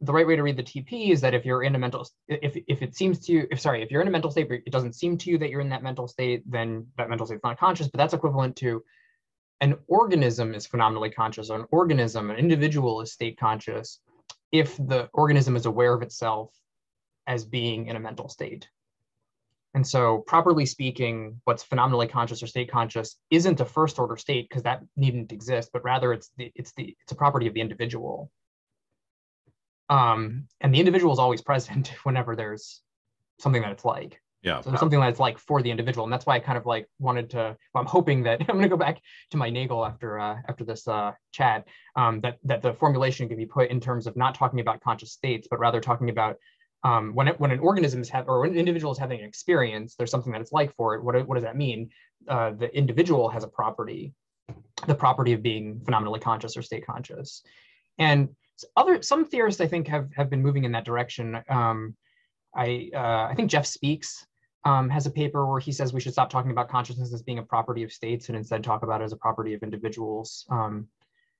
Speaker 2: the right way to read the TP is that if you're in a mental, if, if it seems to you, if sorry, if you're in a mental state, but it doesn't seem to you that you're in that mental state, then that mental state's not conscious, but that's equivalent to an organism is phenomenally conscious, or an organism, an individual is state conscious if the organism is aware of itself as being in a mental state. And so, properly speaking, what's phenomenally conscious or state conscious isn't a first order state because that needn't exist, but rather it's the it's the it's a property of the individual. Um, and the individual is always present <laughs> whenever there's something that it's like.
Speaker 1: Yeah.
Speaker 2: So something that's like for the individual, and that's why I kind of like wanted to. Well, <laughs> I'm hoping that <laughs> I'm going to go back to my Nagel after uh, after this uh, chat. Um, that that the formulation can be put in terms of not talking about conscious states, but rather talking about um, when it, when an organism is having or when an individual is having an experience, there's something that it's like for it. What what does that mean? Uh, the individual has a property, the property of being phenomenally conscious or state conscious, and other some theorists I think have have been moving in that direction. Um, I uh, I think Jeff Speaks um, has a paper where he says we should stop talking about consciousness as being a property of states and instead talk about it as a property of individuals. Um,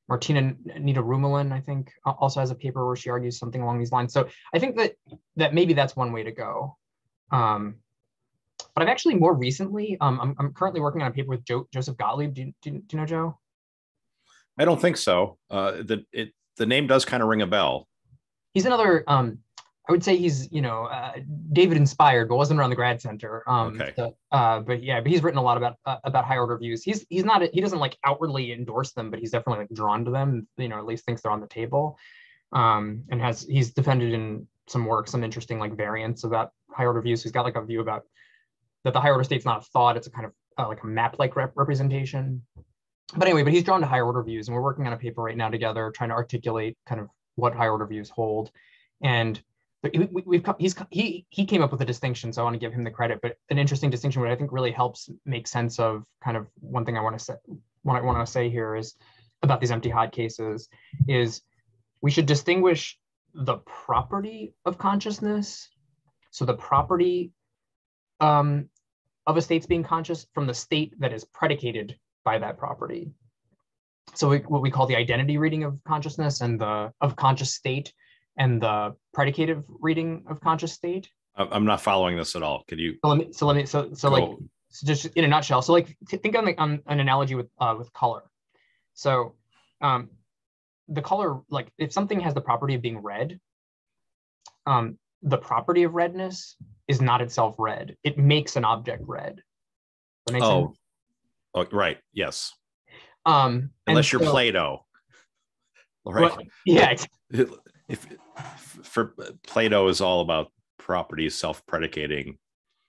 Speaker 2: Martine Nida-Rümelin, I think, also has a paper where she argues something along these lines. So I think that that maybe that's one way to go. Um, but I've actually more recently, um, I'm, I'm, currently working on a paper with jo- Joseph Gottlieb. Do you, do, do you know Joe?
Speaker 1: I don't think so. Uh, the it the name does kind of ring a bell.
Speaker 2: He's another um, I would say he's, you know, uh, David inspired, but wasn't around the grad center. Um,
Speaker 1: okay.
Speaker 2: So, uh, but yeah, but he's written a lot about uh, about high order views. He's he's not he doesn't like outwardly endorse them, but he's definitely like drawn to them. You know, at least thinks they're on the table. um, and has he's defended in some work some interesting like variants about higher order views. He's got like a view about that the higher order state's not a thought; it's a kind of uh, like a map-like rep- representation. But anyway, but he's drawn to higher order views, and we're working on a paper right now together, trying to articulate kind of what higher order views hold. And we, have come, he's he he came up with a distinction, so I want to give him the credit. But an interesting distinction, which I think really helps make sense of kind of one thing I want to say. What I want to say here is about these empty hot cases is we should distinguish the property of consciousness. So the property um, of a state's being conscious from the state that is predicated by that property. So we, what we call the identity reading of consciousness and the of conscious state and the predicative reading of conscious state.
Speaker 1: I'm not following this at all. Could you?
Speaker 2: So let me. So let me. So so like so just in a nutshell. So like think on, the, on an analogy with uh, with color. So um, the color like if something has the property of being red, um, the property of redness is not itself red. It makes an object red.
Speaker 1: Oh. oh, right. Yes.
Speaker 2: Um,
Speaker 1: Unless you're so, Plato.
Speaker 2: Right. Well, yeah. <laughs>
Speaker 1: If, for Plato is all about properties self-predicating.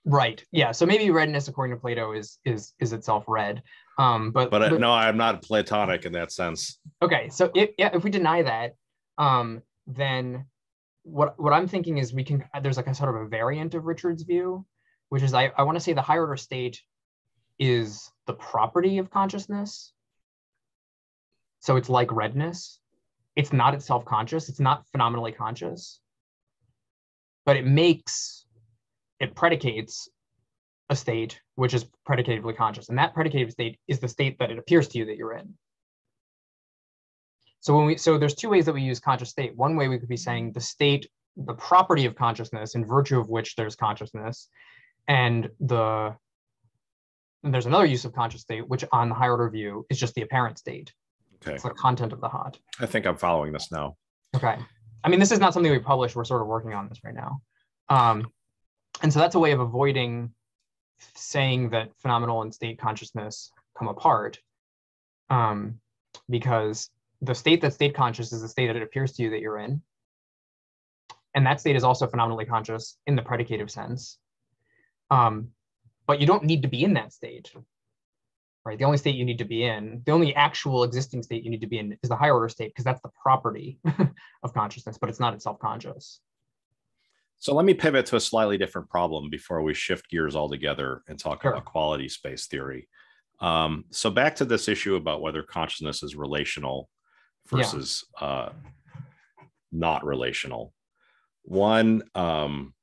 Speaker 2: Right. Yeah. So maybe redness, according to Plato, is is is itself red. Um, but
Speaker 1: but, uh, but no, I'm not Platonic in that sense.
Speaker 2: Okay. So if yeah, if we deny that, um, then what what I'm thinking is we can there's like a sort of a variant of Richard's view, which is I, I want to say the higher order state is the property of consciousness. So it's like redness. It's not itself conscious, it's not phenomenally conscious, but it makes it predicates a state which is predicatively conscious. And that predicative state is the state that it appears to you that you're in. So when we so there's two ways that we use conscious state. One way we could be saying the state, the property of consciousness, in virtue of which there's consciousness, and the and there's another use of conscious state, which on the higher order view is just the apparent state.
Speaker 1: Okay.
Speaker 2: It's the content of the hot.
Speaker 1: I think I'm following this now.
Speaker 2: Okay. I mean, this is not something we publish. We're sort of working on this right now. Um, and so that's a way of avoiding saying that phenomenal and state consciousness come apart um, because the state that state conscious is the state that it appears to you that you're in. And that state is also phenomenally conscious in the predicative sense. Um, but you don't need to be in that state, right? The only state you need to be in, the only actual existing state you need to be in is the higher order state because that's the property <laughs> of consciousness, but it's not itself conscious.
Speaker 1: So let me pivot to a slightly different problem before we shift gears altogether and talk sure. about quality space theory. Um, so back to this issue about whether consciousness is relational versus yeah. uh, not relational. One um,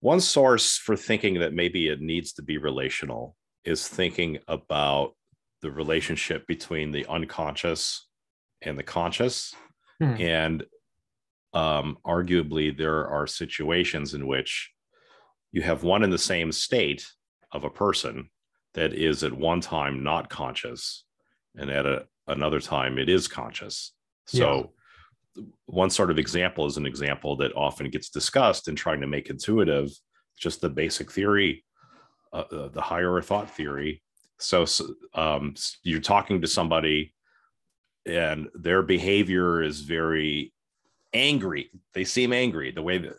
Speaker 1: one source for thinking that maybe it needs to be relational is thinking about the relationship between the unconscious and the conscious. Hmm. And um, arguably, there are situations in which you have one in the same state of a person that is at one time not conscious and at a, another time it is conscious. So. One sort of example is an example that often gets discussed in trying to make intuitive just the basic theory, uh, uh, the higher thought theory. So, um, you're talking to somebody and their behavior is very angry. They seem angry the way that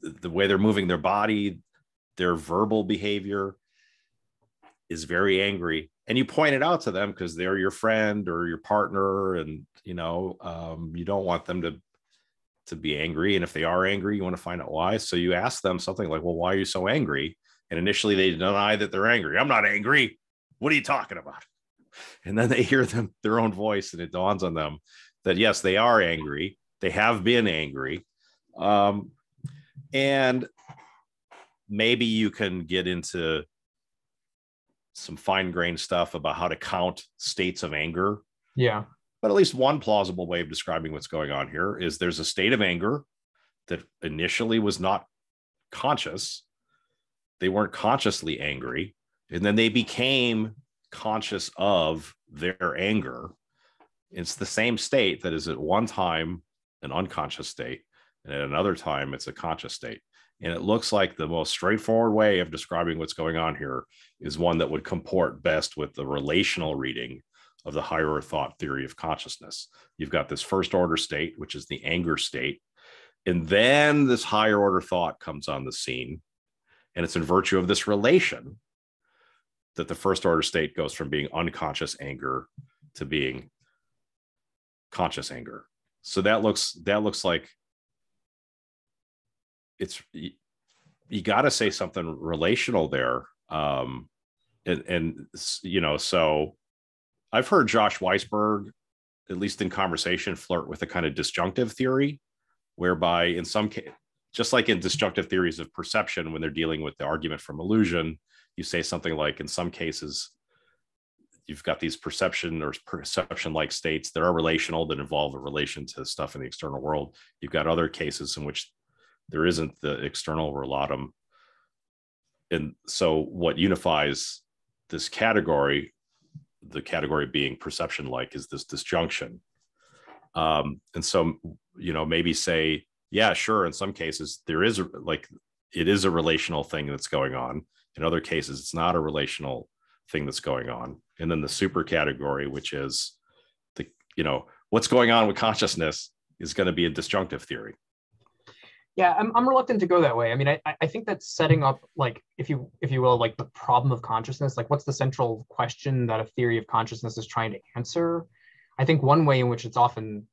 Speaker 1: the way they're moving their body, their verbal behavior is very angry and you point it out to them because they're your friend or your partner and you know um, you don't want them to to be angry. And if they are angry you want to find out why. So you ask them something like well why are you so angry? And initially they deny that they're angry. I'm not angry. What are you talking about? And then they hear them their own voice and it dawns on them that yes they are angry. They have been angry. Um, and maybe you can get into some fine grained stuff about how to count states of anger.
Speaker 2: Yeah.
Speaker 1: But at least one plausible way of describing what's going on here is there's a state of anger that initially was not conscious. They weren't consciously angry. And then they became conscious of their anger. It's the same state that is at one time an unconscious state, and at another time, it's a conscious state. And it looks like the most straightforward way of describing what's going on here is one that would comport best with the relational reading of the higher thought theory of consciousness. You've got this first order state, which is the anger state. And then this higher order thought comes on the scene. And it's in virtue of this relation that the first order state goes from being unconscious anger to being conscious anger. So that looks that looks like it's you, you got to say something relational there. Um, and, and you know, so I've heard Josh Weisberg, at least in conversation, flirt with a kind of disjunctive theory, whereby in some case, just like in disjunctive theories of perception, when they're dealing with the argument from illusion, you say something like, in some cases, you've got these perception or perception like states that are relational that involve a relation to stuff in the external world. You've got other cases in which there isn't the external relatum. And so, what unifies this category, the category being perception like, is this disjunction. Um, and so, you know, maybe say, yeah, sure, in some cases, there is a, like, it is a relational thing that's going on. In other cases, it's not a relational thing that's going on. And then the super category, which is the, you know, what's going on with consciousness is going to be a disjunctive theory.
Speaker 2: Yeah, I'm, I'm reluctant to go that way. I mean, I, I think that's setting up like, if you if you will, like the problem of consciousness. Like, what's the central question that a theory of consciousness is trying to answer? I think one way in which it's often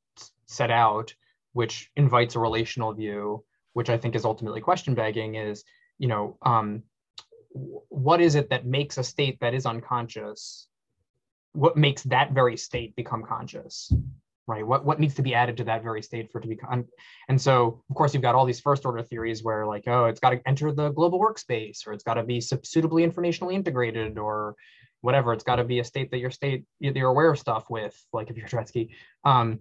Speaker 2: set out, which invites a relational view, which I think is ultimately question begging, is you know, um, what is it that makes a state that is unconscious? What makes that very state become conscious? Right? What what needs to be added to that very state for it to become? And so, of course, you've got all these first order theories where like, oh, it's got to enter the global workspace, or it's got to be suitably informationally integrated, or whatever. It's got to be a state that your state you're aware of stuff with, like if you're Dretske. Um,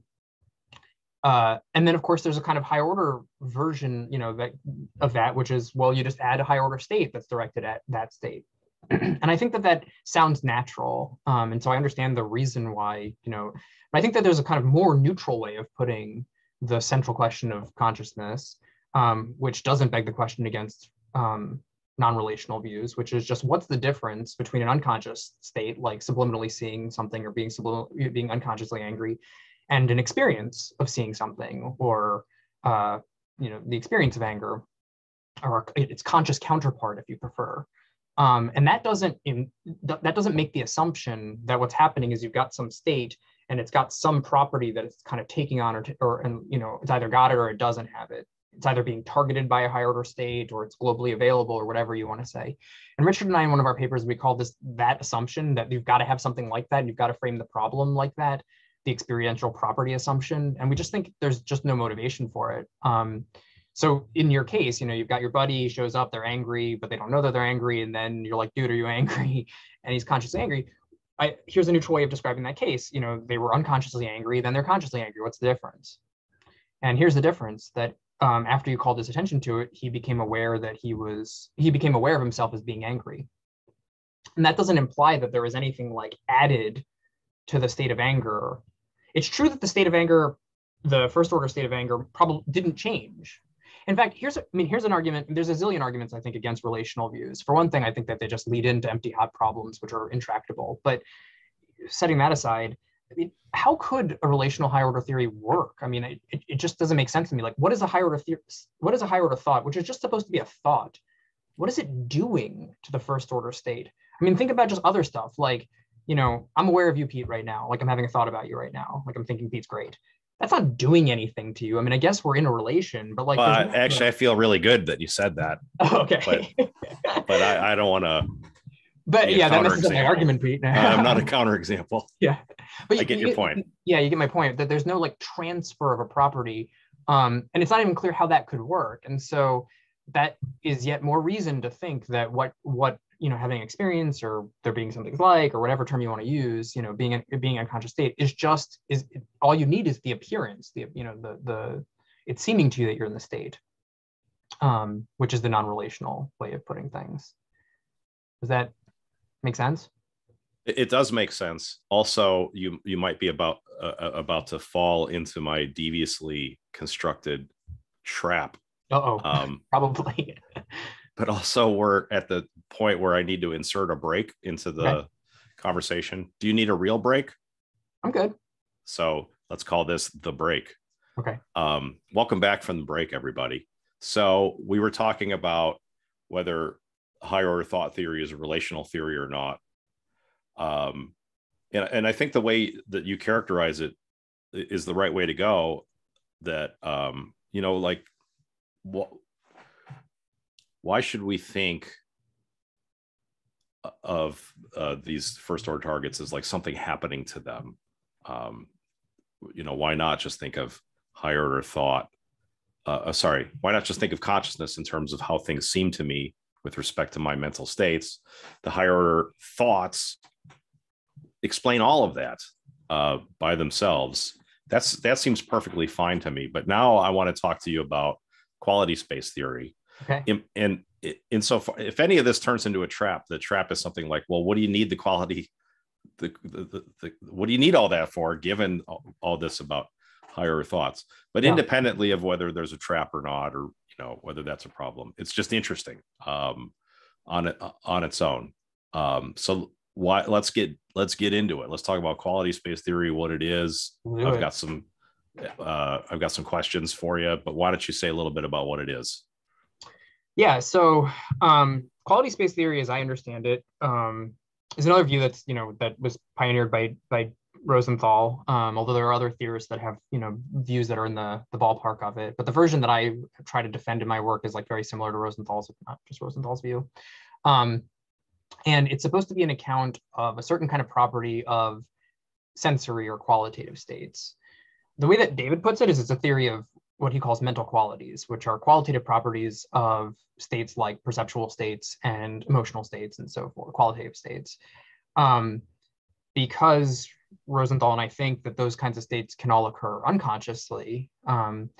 Speaker 2: uh, and then of course there's a kind of high order version, you know, that of that, which is well, you just add a high order state that's directed at that state. And I think that that sounds natural. Um, and so I understand the reason why, you know, I think that there's a kind of more neutral way of putting the central question of consciousness, um, which doesn't beg the question against um, non-relational views, which is just what's the difference between an unconscious state, like subliminally seeing something or being sublim- being unconsciously angry, and an experience of seeing something, or uh, you know, the experience of anger, or its conscious counterpart, if you prefer. Um, and that doesn't in, that doesn't make the assumption that what's happening is you've got some state and it's got some property that it's kind of taking on or, or and you know it's either got it or it doesn't have it. It's either being targeted by a higher order state or it's globally available or whatever you want to say. And richard and i in one of our papers we call this that assumption that you've got to have something like that and you've got to frame the problem like that the experiential property assumption. And we just think there's just no motivation for it. Um, so in your case you know you've got your buddy shows up they're angry but they don't know that they're angry and then you're like dude are you angry <laughs> and he's consciously angry I, here's a neutral way of describing that case. You know, they were unconsciously angry, then they're consciously angry. What's the difference? And here's the difference that um, after you called his attention to it, he became aware that he was, he became aware of himself as being angry. And that doesn't imply that there was anything like added to the state of anger. It's true that the state of anger, the first order state of anger, probably didn't change. In fact, here's I mean, here's an argument. There's a zillion arguments I think against relational views. For one thing, I think that they just lead into empty hot problems, which are intractable. But setting that aside, I mean, how could a relational higher order theory work? I mean, it, it just doesn't make sense to me. Like, what is a higher order theory? What is a higher order thought, which is just supposed to be a thought? What is it doing to the first order state? I mean, think about just other stuff. Like, you know, I'm aware of you, Pete, right now. Like, I'm having a thought about you right now. Like, I'm thinking Pete's great that's not doing anything to you. I mean, I guess we're in a relation, but like,
Speaker 1: well, actually, I feel really good that you said that. <laughs>
Speaker 2: okay,
Speaker 1: but, but I, I, don't want to.
Speaker 2: But yeah, that messes up my argument, Pete.
Speaker 1: I'm not a <laughs> counterexample.
Speaker 2: Yeah,
Speaker 1: but you, I get you your get, point.
Speaker 2: Yeah, you get my point that there's no like transfer of a property, um, and it's not even clear how that could work. And so that is yet more reason to think that what what you know having experience or there being something like or whatever term you want to use you know being a, being unconscious state is just is all you need is the appearance the you know the the it's seeming to you that you're in the state um which is the non-relational way of putting things. Does that make sense?
Speaker 1: It does make sense. Also you you might be about uh, uh about to fall into my deviously constructed trap.
Speaker 2: Uh-oh. Um <laughs> probably <laughs>
Speaker 1: but also we're at the point where I need to insert a break into the okay. conversation. Do you need a real break?
Speaker 2: I'm good.
Speaker 1: So let's call this the break.
Speaker 2: Okay.
Speaker 1: Um, welcome back from the break, everybody. So we were talking about whether higher order thought theory is a relational theory or not. Um, and, and I think the way that you characterize it is the right way to go. That um, you know, like what why should we think of uh, these first order targets as like something happening to them? Um, you know why not just think of higher order thought uh, uh, sorry why not just think of consciousness in terms of how things seem to me with respect to my mental states? The higher order thoughts explain all of that uh, by themselves. That's that seems perfectly fine to me. But now i want to talk to you about quality space theory
Speaker 2: Okay.
Speaker 1: In, and in so far, if any of this turns into a trap, the trap is something like, well, what do you need the quality? The, the, the, the what do you need all that for, given all, all this about higher thoughts? But
Speaker 2: Yeah.
Speaker 1: independently of whether there's a trap or not, or you know whether that's a problem, it's just interesting um, on it on its own. Um, so why? Let's get let's get into it. Let's talk about quality space theory, what it is. I've
Speaker 2: it.
Speaker 1: got some uh, I've got some questions for you, but why don't you say a little bit about what it is?
Speaker 2: Yeah. So, um, quality space theory, as I understand it, um, is another view that's you know that was pioneered by by Rosenthal. Um, although there are other theorists that have you know views that are in the the ballpark of it, but the version that I try to defend in my work is like very similar to Rosenthal's, if not just Rosenthal's view. Um, and it's supposed to be an account of a certain kind of property of sensory or qualitative states. The way that David puts it is it's a theory of what he calls mental qualities, which are qualitative properties of states like perceptual states and emotional states and so forth, qualitative states. Um, because Rosenthal and I think that those kinds of states can all occur unconsciously, um,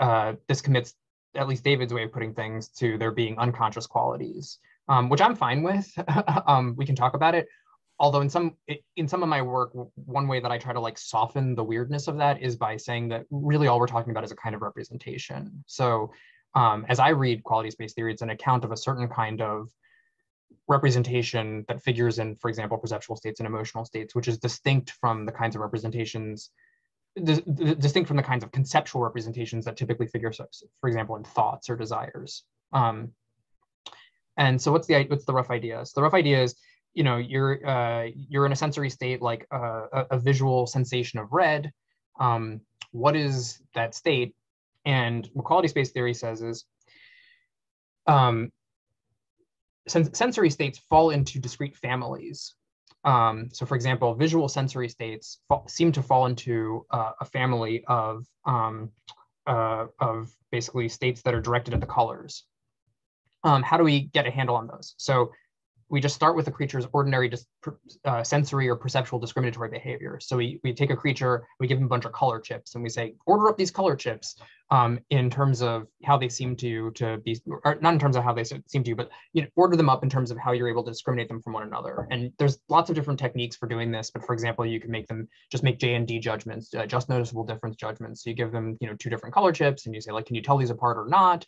Speaker 2: uh, this commits, at least David's way of putting things, to there being unconscious qualities, um, which I'm fine with. <laughs> um, we can talk about it although in some in some of my work one way that i try to like soften the weirdness of that is by saying that really all we're talking about is a kind of representation. So um, as i read quality space theory it's an account of a certain kind of representation that figures in for example perceptual states and emotional states which is distinct from the kinds of representations dis- distinct from the kinds of conceptual representations that typically figure for example in thoughts or desires. Um, and so what's the what's the rough idea? So the rough idea is you know you're uh, you're in a sensory state like uh, a, a visual sensation of red um, what is that state? And what quality space theory says is um, sen- sensory states fall into discrete families. Um, so for example visual sensory states seem to fall into uh, a family of um, uh, of basically states that are directed at the colors. Um, how do we get a handle on those? So we just start with the creature's ordinary uh, sensory or perceptual discriminatory behavior. So we, we take a creature, we give them a bunch of color chips, and we say, order up these color chips um, in terms of how they seem to to be, or not in terms of how they seem to you, but you know, order them up in terms of how you're able to discriminate them from one another. And there's lots of different techniques for doing this. But for example, you can make them just make JND judgments, uh, just noticeable difference judgments. So you give them, you know, two different color chips, and you say, like, can you tell these apart or not?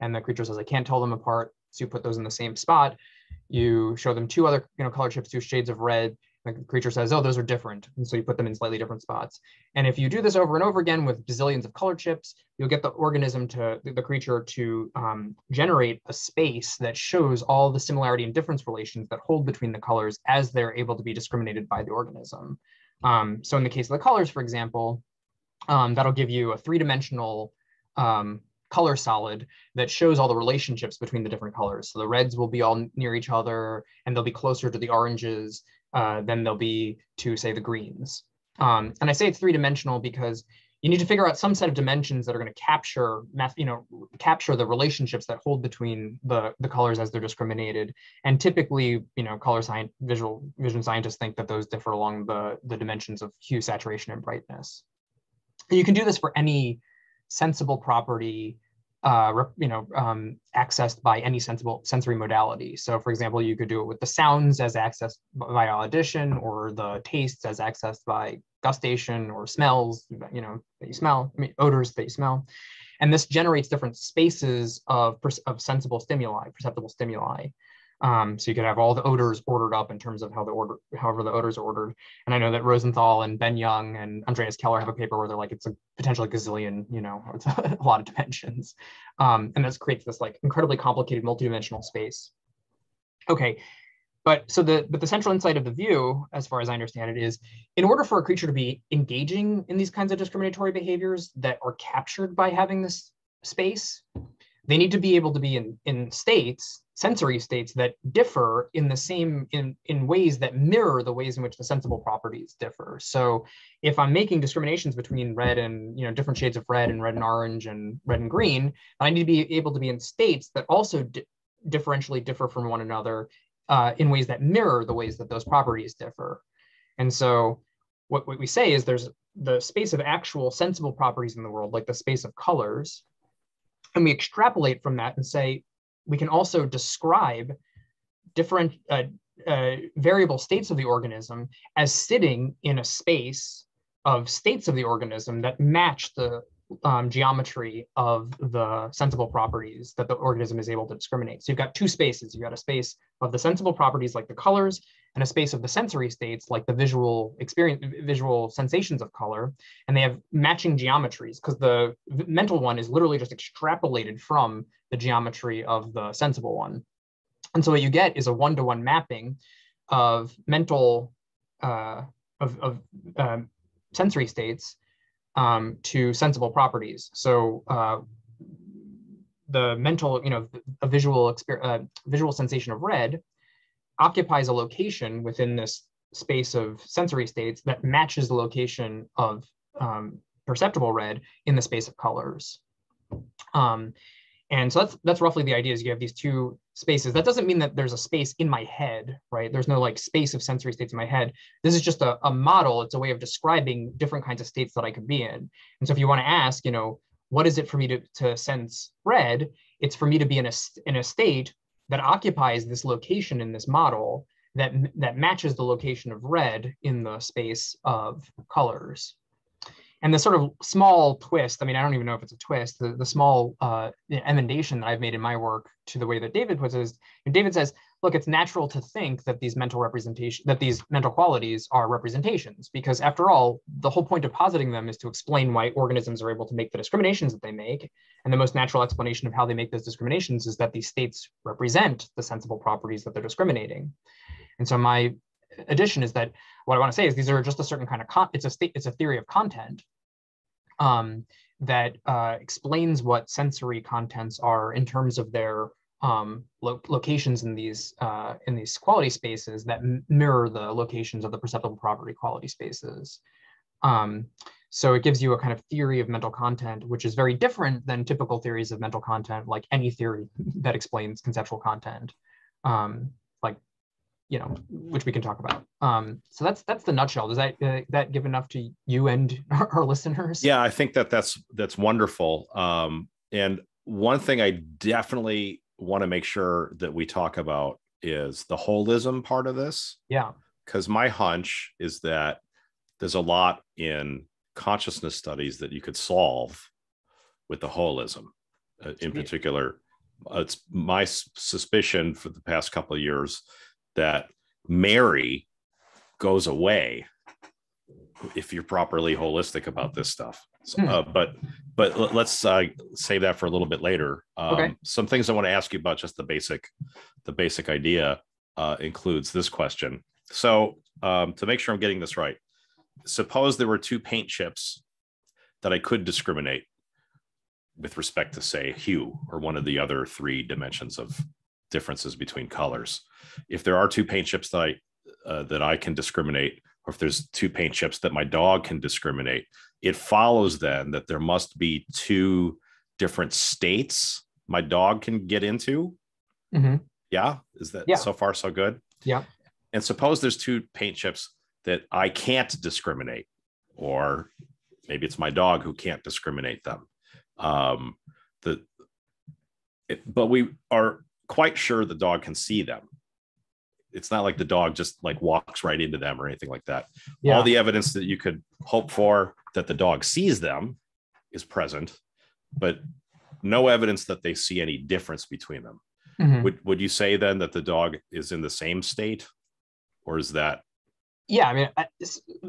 Speaker 2: And the creature says, I can't tell them apart. So you put those in the same spot you show them two other you know color chips two shades of red the creature says oh those are different. And so you put them in slightly different spots. And if you do this over and over again with bazillions of color chips you'll get the organism to the creature to um, generate a space that shows all the similarity and difference relations that hold between the colors as they're able to be discriminated by the organism. Um, so in the case of the colors for example um, that'll give you a three-dimensional um, color solid that shows all the relationships between the different colors. So the reds will be all near each other and they'll be closer to the oranges uh, than they'll be to say the greens. Um, and I say it's three dimensional because you need to figure out some set of dimensions that are going to capture you know, capture the relationships that hold between the, the colors as they're discriminated. And typically, you know, color science, visual vision scientists think that those differ along the, the dimensions of hue, saturation, and brightness. You can do this for any sensible property uh, you know, um, accessed by any sensible sensory modality. So for example, you could do it with the sounds as accessed via audition or the tastes as accessed by gustation or smells, you know, that you smell, I mean, odors that you smell. And this generates different spaces of, of sensible stimuli, perceptible stimuli. Um, so you could have all the odors ordered up in terms of how the order, however the odors are ordered. And I know that Rosenthal and Ben Young and Andreas Keller have a paper where they're like, it's a potentially gazillion, you know, <laughs> it's a lot of dimensions. Um, and this creates this like incredibly complicated multidimensional space. Okay, but so the but the central insight of the view, as far as I understand it, is in order for a creature to be engaging in these kinds of discriminatory behaviors that are captured by having this space, they need to be able to be in, in states sensory states that differ in the same in, in ways that mirror the ways in which the sensible properties differ. So if i'm making discriminations between red and you know different shades of red and red and orange and red and green i need to be able to be in states that also di- differentially differ from one another uh, in ways that mirror the ways that those properties differ. And so what, what we say is there's the space of actual sensible properties in the world like the space of colors and we extrapolate from that and say we can also describe different uh, uh, variable states of the organism as sitting in a space of states of the organism that match the um, geometry of the sensible properties that the organism is able to discriminate. So you've got two spaces. You've got a space of the sensible properties like the colors and a space of the sensory states like the visual experience, visual sensations of color. And they have matching geometries because the mental one is literally just extrapolated from the geometry of the sensible one. And so what you get is a one-to-one mapping of mental, uh, of, of uh, sensory states um, to sensible properties. So uh, the mental, you know, a visual uh, visual sensation of red occupies a location within this space of sensory states that matches the location of um, perceptible red in the space of colors. Um, and so that's that's roughly the idea is you have these two spaces. That doesn't mean that there's a space in my head, right? There's no like space of sensory states in my head. This is just a, a model. It's a way of describing different kinds of states that I could be in. And so if you want to ask, you know, what is it for me to, to sense red? It's for me to be in a, in a state that occupies this location in this model that, that matches the location of red in the space of colors and the sort of small twist i mean i don't even know if it's a twist the, the small uh, emendation that i've made in my work to the way that david puts it is david says look it's natural to think that these mental representation that these mental qualities are representations because after all the whole point of positing them is to explain why organisms are able to make the discriminations that they make. And the most natural explanation of how they make those discriminations is that these states represent the sensible properties that they're discriminating. And so my addition is that what I want to say is these are just a certain kind of con- it's a state it's a theory of content um, that uh, explains what sensory contents are in terms of their um, lo- locations in these uh, in these quality spaces that m- mirror the locations of the perceptible property quality spaces. Um, so it gives you a kind of theory of mental content, which is very different than typical theories of mental content, like any theory <laughs> that explains conceptual content. Um, you know, which we can talk about. Um, so that's that's the nutshell. Does that uh, that give enough to you and <laughs> our, listeners?
Speaker 1: Yeah, I think that that's that's wonderful. Um, and one thing I definitely want to make sure that we talk about is the holism part of this.
Speaker 2: Yeah,
Speaker 1: because my hunch is that there's a lot in consciousness studies that you could solve with the holism. Uh, in particular, it's my suspicion for the past couple of years that Mary goes away if you're properly holistic about this stuff. So, hmm. uh, but but let's uh, save that for a little bit later. Um, okay. Some things I want to ask you about just the basic the basic idea uh, includes this question. So um, to make sure I'm getting this right, suppose there were two paint chips that I could discriminate with respect to say hue or one of the other three dimensions of differences between colors. If there are two paint chips that I uh, that I can discriminate, or if there's two paint chips that my dog can discriminate, it follows then that there must be two different states my dog can get into. Mm-hmm. Yeah, is that yeah. so far so good?
Speaker 2: Yeah.
Speaker 1: And suppose there's two paint chips that I can't discriminate, or maybe it's my dog who can't discriminate them. Um, the it, but we are quite sure the dog can see them. It's not like the dog just like walks right into them or anything like that. Yeah. All the evidence that you could hope for that the dog sees them is present, but no evidence that they see any difference between them.
Speaker 2: Mhm.
Speaker 1: would would you say then that the dog is in the same state or is that
Speaker 2: yeah i mean I,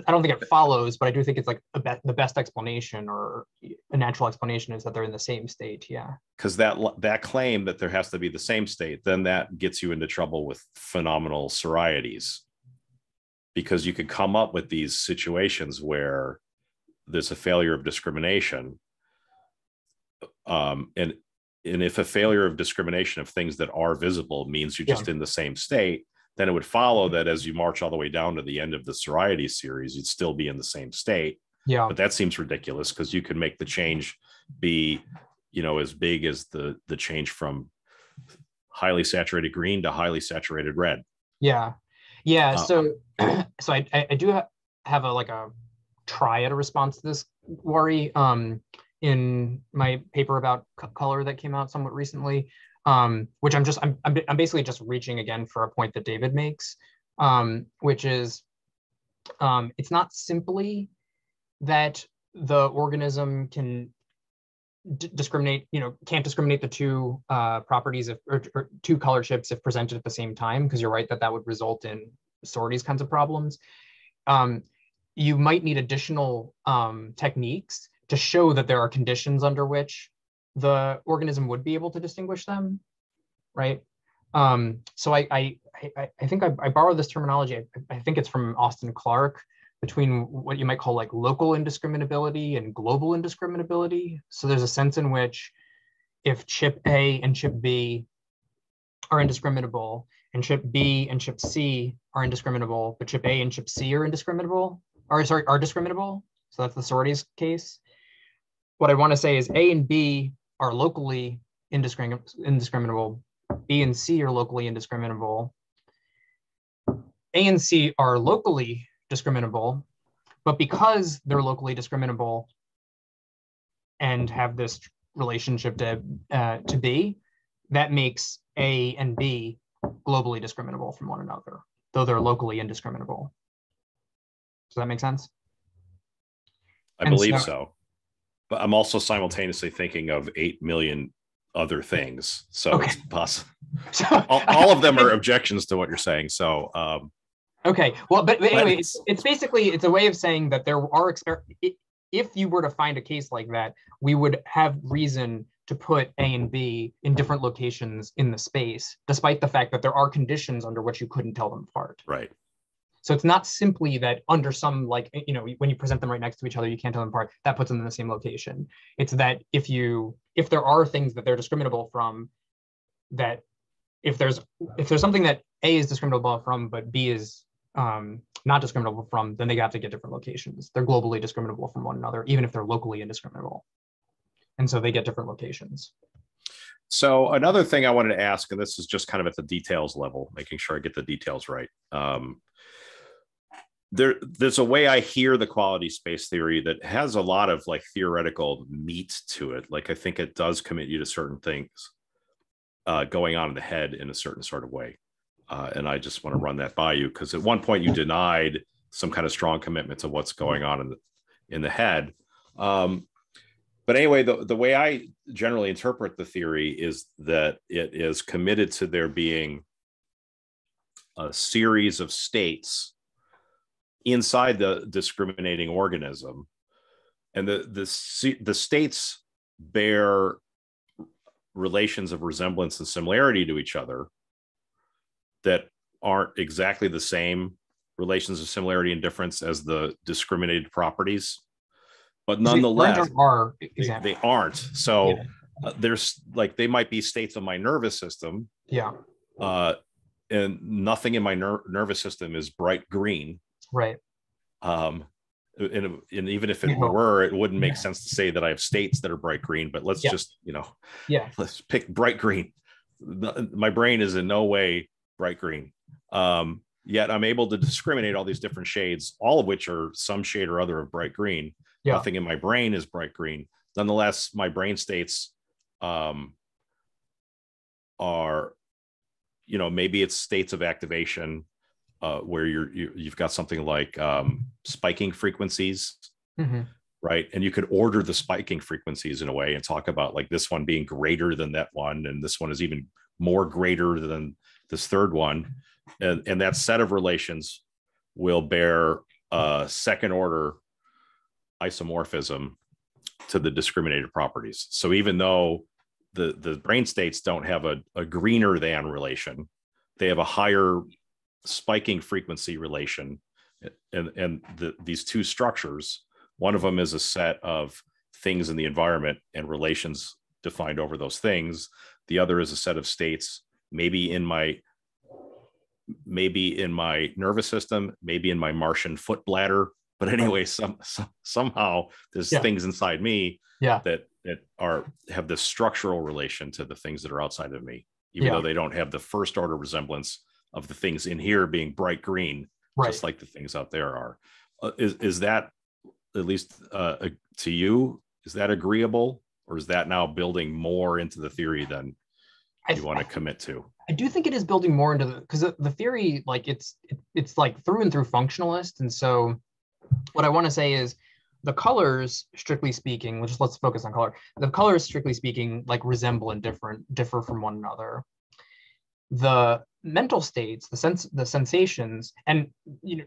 Speaker 2: I don't think it follows but i do think it's like be- the best explanation or a natural explanation is that they're in the same state yeah
Speaker 1: because that that claim that there has to be the same state then that gets you into trouble with phenomenal sorites because you could come up with these situations where there's a failure of discrimination um, and and if a failure of discrimination of things that are visible means you're
Speaker 2: Yeah.
Speaker 1: just in the same state then it would follow that as you march all the way down to the end of the sorites series you'd still be in the same state
Speaker 2: yeah
Speaker 1: but that seems ridiculous because you can make the change be you know as big as the the change from highly saturated green to highly saturated red
Speaker 2: Yeah, yeah.
Speaker 1: Uh,
Speaker 2: so, <clears throat> so I, I, do ha- have a like a try at a response to this worry. Um, in my paper about co- color that came out somewhat recently, um, which I'm just I'm, I'm I'm basically just reaching again for a point that David makes, um, which is, um, it's not simply that the organism can discriminate, you know, can't discriminate the two uh, properties of or, or two color chips if presented at the same time, because you're right that that would result in sorites kinds of problems. Um, you might need additional um, techniques to show that there are conditions under which the organism would be able to distinguish them, right? Um, so I, I, I, I think I, I borrowed this terminology. I, I think it's from Austen Clark between what you might call like local indiscriminability and global indiscriminability. So there's a sense in which if chip A and chip B are indiscriminable and chip B and chip C are indiscriminable, but chip A and chip C are indiscriminable, or sorry, are discriminable. So that's the sorites case. What I want to say is A and B are locally indiscrimin- indiscriminable. B and C are locally indiscriminable. A and C are locally discriminable, but because they're locally discriminable and have this relationship to uh, to B, that makes A and B globally discriminable from one another, though they're locally indiscriminable. Does that make sense?
Speaker 1: i
Speaker 2: And
Speaker 1: believe
Speaker 2: so-
Speaker 1: so but i'm also simultaneously thinking of 8 million other things so
Speaker 2: Okay.
Speaker 1: it's possible <laughs>
Speaker 2: So,
Speaker 1: all, all of them are <laughs> objections to what you're saying so um
Speaker 2: Okay, well, but, but anyway,
Speaker 1: it's-
Speaker 2: it's, it's basically it's a way of saying that there are exper- if you were to find a case like that, we would have reason to put A and B in different locations in the space, despite the fact that there are conditions under which you couldn't tell them apart.
Speaker 1: right
Speaker 2: So it's not simply that under some like you know when you present them right next to each other, you can't tell them apart. That puts them in the same location. It's that if you if there are things that they're discriminable from, that if there's if there's something that A is discriminable from but B is um, not discriminable from, then they have to get different locations. They're globally discriminable from one another, even if they're locally indiscriminable. And so they get different locations.
Speaker 1: So another thing I wanted to ask, and this is just kind of at the details level, making sure I get the details right. Um, there, there's a way I hear the quality space theory that has a lot of like theoretical meat to it. Like I think it does commit you to certain things uh, going on in the head in a certain sort of way. Uh, and I just want to run that by you because at one point you denied some kind of strong commitment to what's going on in the in the head. Um, but anyway, the, the way I generally interpret the theory is that it is committed to there being a series of states inside the discriminating organism. And the, the, the states bear relations of resemblance and similarity to each other that aren't exactly the same relations of similarity and difference as the discriminated properties. But nonetheless,
Speaker 2: are
Speaker 1: they, they aren't. So
Speaker 2: Yeah.
Speaker 1: uh, there's like they might be states of my nervous system,
Speaker 2: Yeah,
Speaker 1: uh, and nothing in my ner- nervous system is bright green.
Speaker 2: Right.
Speaker 1: Um, and, and even if it were, it wouldn't make
Speaker 2: Yeah.
Speaker 1: sense to say that I have states that are bright green. But let's
Speaker 2: Yeah.
Speaker 1: just you know
Speaker 2: Yeah, <laughs>
Speaker 1: let's pick bright green. My brain is in no way bright green. Um, yet I'm able to discriminate all these different shades, all of which are some shade or other of bright green.
Speaker 2: Yeah.
Speaker 1: Nothing in my brain is bright green. Nonetheless, my brain states um, are, you know, maybe it's states of activation uh, where you're you, you've got something like um, spiking frequencies
Speaker 2: Mhm.
Speaker 1: right? And you could order the spiking frequencies in a way and talk about like this one being greater than that one, and this one is even more greater than this third one and, and that set of relations will bear a second order isomorphism to the discriminated properties so even though the the brain states don't have a, a greener than relation they have a higher spiking frequency relation and and the, these two structures one of them is a set of things in the environment and relations defined over those things the other is a set of states maybe in my maybe in my nervous system maybe in my martian foot bladder but anyway some, some somehow there's yeah. things inside me
Speaker 2: yeah.
Speaker 1: that that are have this structural relation to the things that are outside of me even yeah. though they don't have the first order resemblance of the things in here being bright green right. just like the things out there are. Uh, is is that at least uh, to you is that agreeable? Or is that now building more into the theory than I, you want to commit to?
Speaker 2: I do think it is building more into the because the, the, theory like it's it, it's like through and through functionalist and so what i want to say is the colors strictly speaking let's just let's focus on color. The colors strictly speaking like resemble and different differ from one another the mental states, the sense, the sensations, and you know,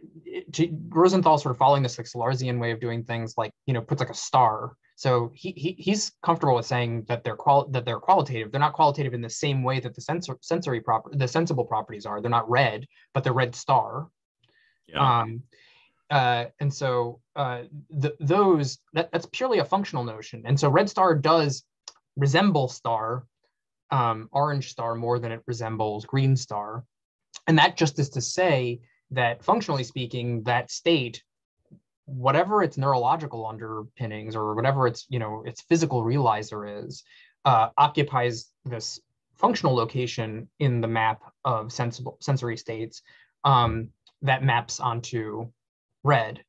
Speaker 2: to Rosenthal sort of following this like Sellarsian way of doing things, like you know, puts like a star. So he, he he's comfortable with saying that they're qual that they're qualitative. They're not qualitative in the same way that the sensor sensory proper the sensible properties are. They're not red, but they're red star. Yeah. Um, uh, and so uh, the, those that, that's purely a functional notion. And so red star does resemble star um, orange star more than it resembles green star. And that just is to say that functionally speaking, that state, whatever its neurological underpinnings or whatever its, you know, its physical realizer is, uh, occupies this functional location in the map of sensible sensory states um, that maps onto red.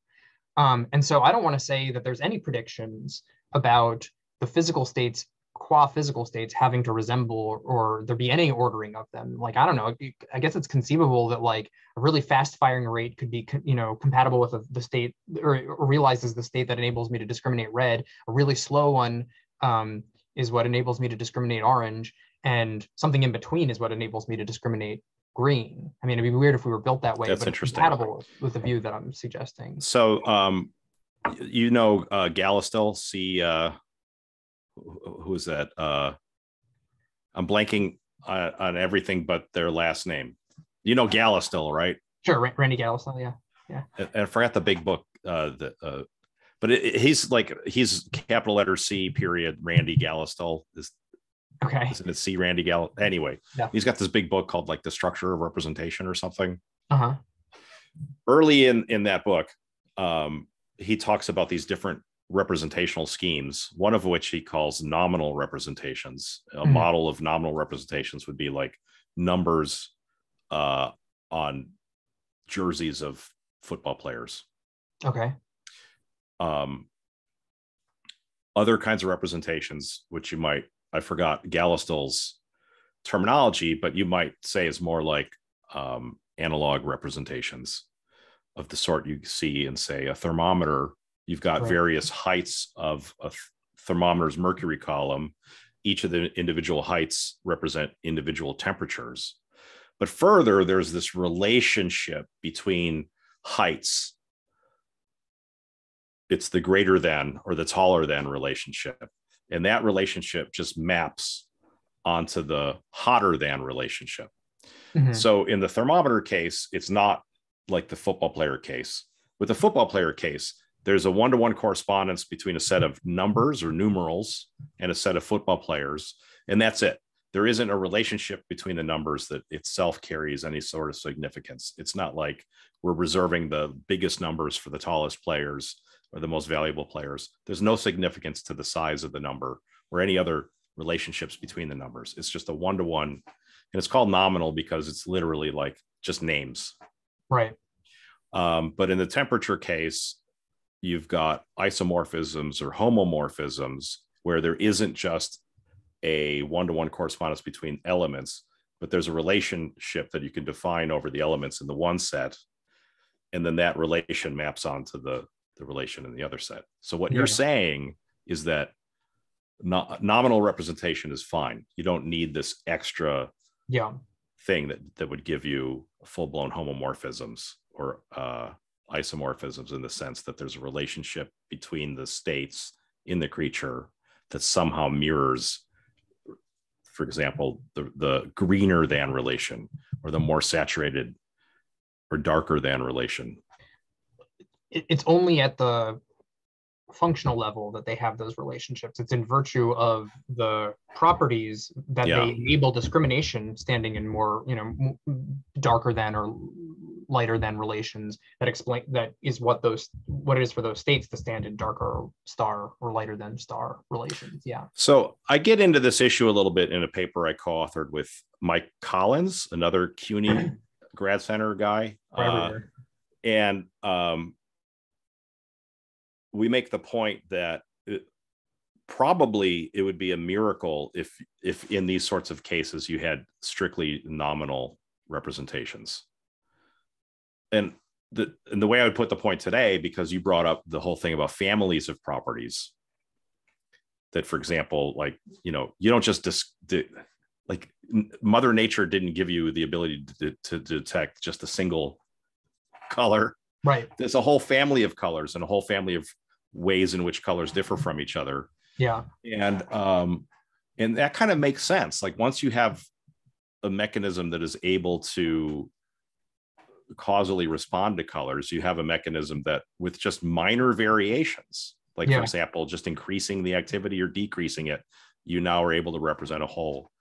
Speaker 2: Um, and so I don't want to say that there's any predictions about the physical states qua physical states having to resemble or, there be any ordering of them. Like i don't know i guess it's conceivable that like a really fast firing rate could be you know compatible with the state or, or realizes the state that enables me to discriminate red. A really slow one um, is what enables me to discriminate orange and something in between is what enables me to discriminate green. I mean it'd be weird if we were built that way
Speaker 1: that's interesting.
Speaker 2: compatible with the view that i'm suggesting.
Speaker 1: So um you know uh Gallistel see uh who is that? Uh, I'm blanking on, on, everything but their last name. You know Gallistel, right?
Speaker 2: Sure, Randy Gallistel. Yeah, yeah.
Speaker 1: And, and I forgot the big book. Uh, the, uh, but it, it, he's like he's capital letter C period Randy Gallistel is
Speaker 2: okay.
Speaker 1: Isn't it C Randy Gall? Anyway, yeah. he's got this big book called like the structure of representation or something.
Speaker 2: Uh huh.
Speaker 1: Early in in that book, um, he talks about these different representational schemes, one of which he calls nominal representations. A mm-hmm. model of nominal representations would be like numbers uh, on jerseys of football players.
Speaker 2: Okay.
Speaker 1: Um, other kinds of representations, which you might, I forgot Gallistel's terminology, but you might say is more like um, analog representations of the sort you see in, say, a thermometer You've got right. various heights of a thermometer's mercury column. Each of the individual heights represent individual temperatures. But further, there's this relationship between heights. It's the greater than or the taller than relationship. And that relationship just maps onto the hotter than relationship. Mm-hmm. So in the thermometer case, it's not like the football player case. With the football player case, there's a one-to-one correspondence between a set of numbers or numerals and a set of football players and that's it. There isn't a relationship between the numbers that itself carries any sort of significance. It's not like we're reserving the biggest numbers for the tallest players or the most valuable players. There's no significance to the size of the number or any other relationships between the numbers. It's just a one-to-one and it's called nominal because it's literally like just names.
Speaker 2: Right.
Speaker 1: Um, but in the temperature case you've got isomorphisms or homomorphisms where there isn't just a one-to-one correspondence between elements but there's a relationship that you can define over the elements in the one set and then that relation maps onto the the relation in the other set. So what yeah. you're saying is that no, nominal representation is fine. You don't need this extra
Speaker 2: yeah.
Speaker 1: thing that that would give you full blown homomorphisms or uh, isomorphisms in the sense that there's a relationship between the states in the creature that somehow mirrors for example the the greener than relation or the more saturated or darker than relation
Speaker 2: it's only at the functional level that they have those relationships. It's in virtue of the properties that yeah. they enable discrimination, standing in more, you know, darker than or lighter than relations that explain that is what those what it is for those states to stand in darker star or lighter than star relations. Yeah.
Speaker 1: So I get into this issue a little bit in a paper I co-authored with Mike Collins, another CUNY <clears throat> grad center guy. Uh, and um, we make the point that it, probably it would be a miracle if if in these sorts of cases you had strictly nominal representations and the and the way i would put the point today because you brought up the whole thing about families of properties that for example like you know you don't just dis, di, like mother nature didn't give you the ability to, to detect just a single color
Speaker 2: right
Speaker 1: there's a whole family of colors and a whole family of ways in which colors differ from each other.
Speaker 2: Yeah.
Speaker 1: And um and that kind of makes sense. Like once you have a mechanism that is able to causally respond to colors, you have a mechanism that with just minor variations, like yeah. for example, just increasing the activity or decreasing it, you now are able to represent a whole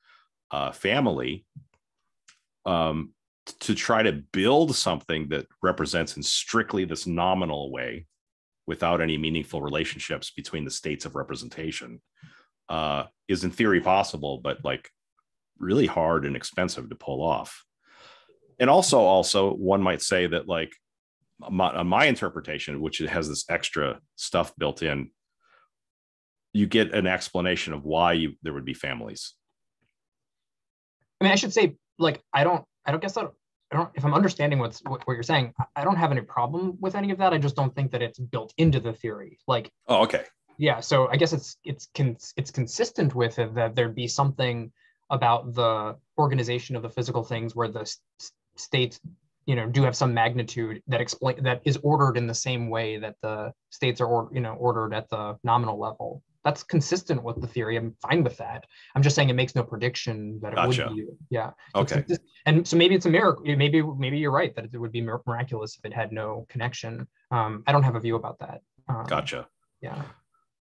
Speaker 1: uh, family. Um, to try to build something that represents in strictly this nominal way without any meaningful relationships between the states of representation uh, is in theory possible, but like really hard and expensive to pull off. And also, also one might say that like my, uh, my interpretation, which has this extra stuff built in, you get an explanation of why you, there would be families.
Speaker 2: I mean, I should say, like, I don't, I don't guess that I don't, if I'm understanding what's what, what, you're saying, I don't have any problem with any of that. I just don't think that it's built into the theory. Like,
Speaker 1: oh, okay,
Speaker 2: yeah. So I guess it's it's it's consistent with it that there'd be something about the organization of the physical things where the states, you know, do have some magnitude that explain that is ordered in the same way that the states are, or, you know, ordered at the nominal level that's consistent with the theory. I'm fine with that. I'm just saying it makes no prediction that it gotcha. would be. Yeah.
Speaker 1: Okay.
Speaker 2: and so maybe it's a miracle. Maybe maybe you're right that it would be miraculous if it had no connection. Um, I don't have a view about that. Um,
Speaker 1: gotcha.
Speaker 2: Yeah.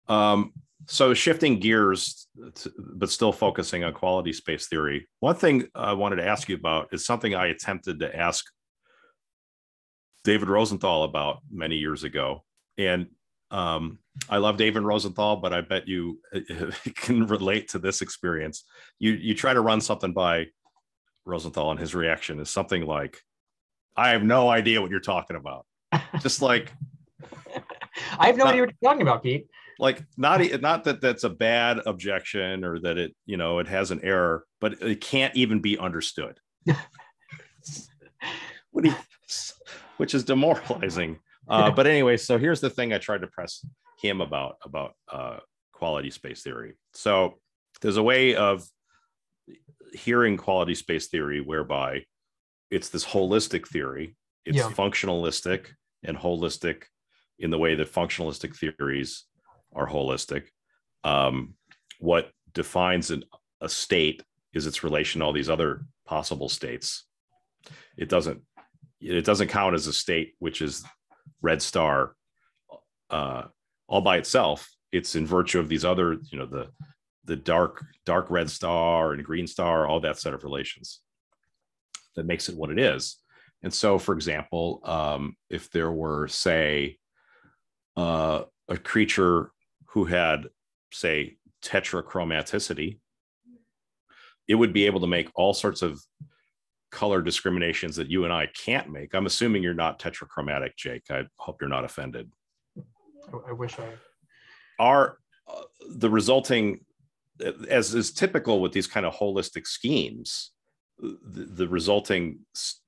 Speaker 1: Um, so shifting gears, to, but still focusing on quality space theory. One thing I wanted to ask you about is something I attempted to ask David Rosenthal about many years ago, and um, I love David Rosenthal, but I bet you <laughs> can relate to this experience. You you try to run something by Rosenthal, and his reaction is something like, "I have no idea what you're talking about." <laughs> Just like,
Speaker 2: I have no idea what you're talking about, Pete.
Speaker 1: Like, not not that that's a bad objection or that it you know it has an error, but it can't even be understood. <laughs> what you, which is demoralizing. Uh, but anyway, so here's the thing I tried to press him about about uh, quality space theory. So there's a way of hearing quality space theory whereby it's this holistic theory. It's yeah. functionalistic and holistic in the way that functionalistic theories are holistic. Um, what defines an, a state is its relation to all these other possible states. It doesn't it doesn't count as a state which is red star uh, all by itself. It's in virtue of these other, you know, the the dark dark red star and green star, all that set of relations that makes it what it is. And so, for example, um, if there were, say, uh, a creature who had, say, tetrachromaticity, it would be able to make all sorts of color discriminations that you and I can't make. I'm assuming you're not tetrachromatic, Jake. I hope you're not offended.
Speaker 2: I wish I
Speaker 1: are uh, the resulting as is typical with these kind of holistic schemes the, the resulting s-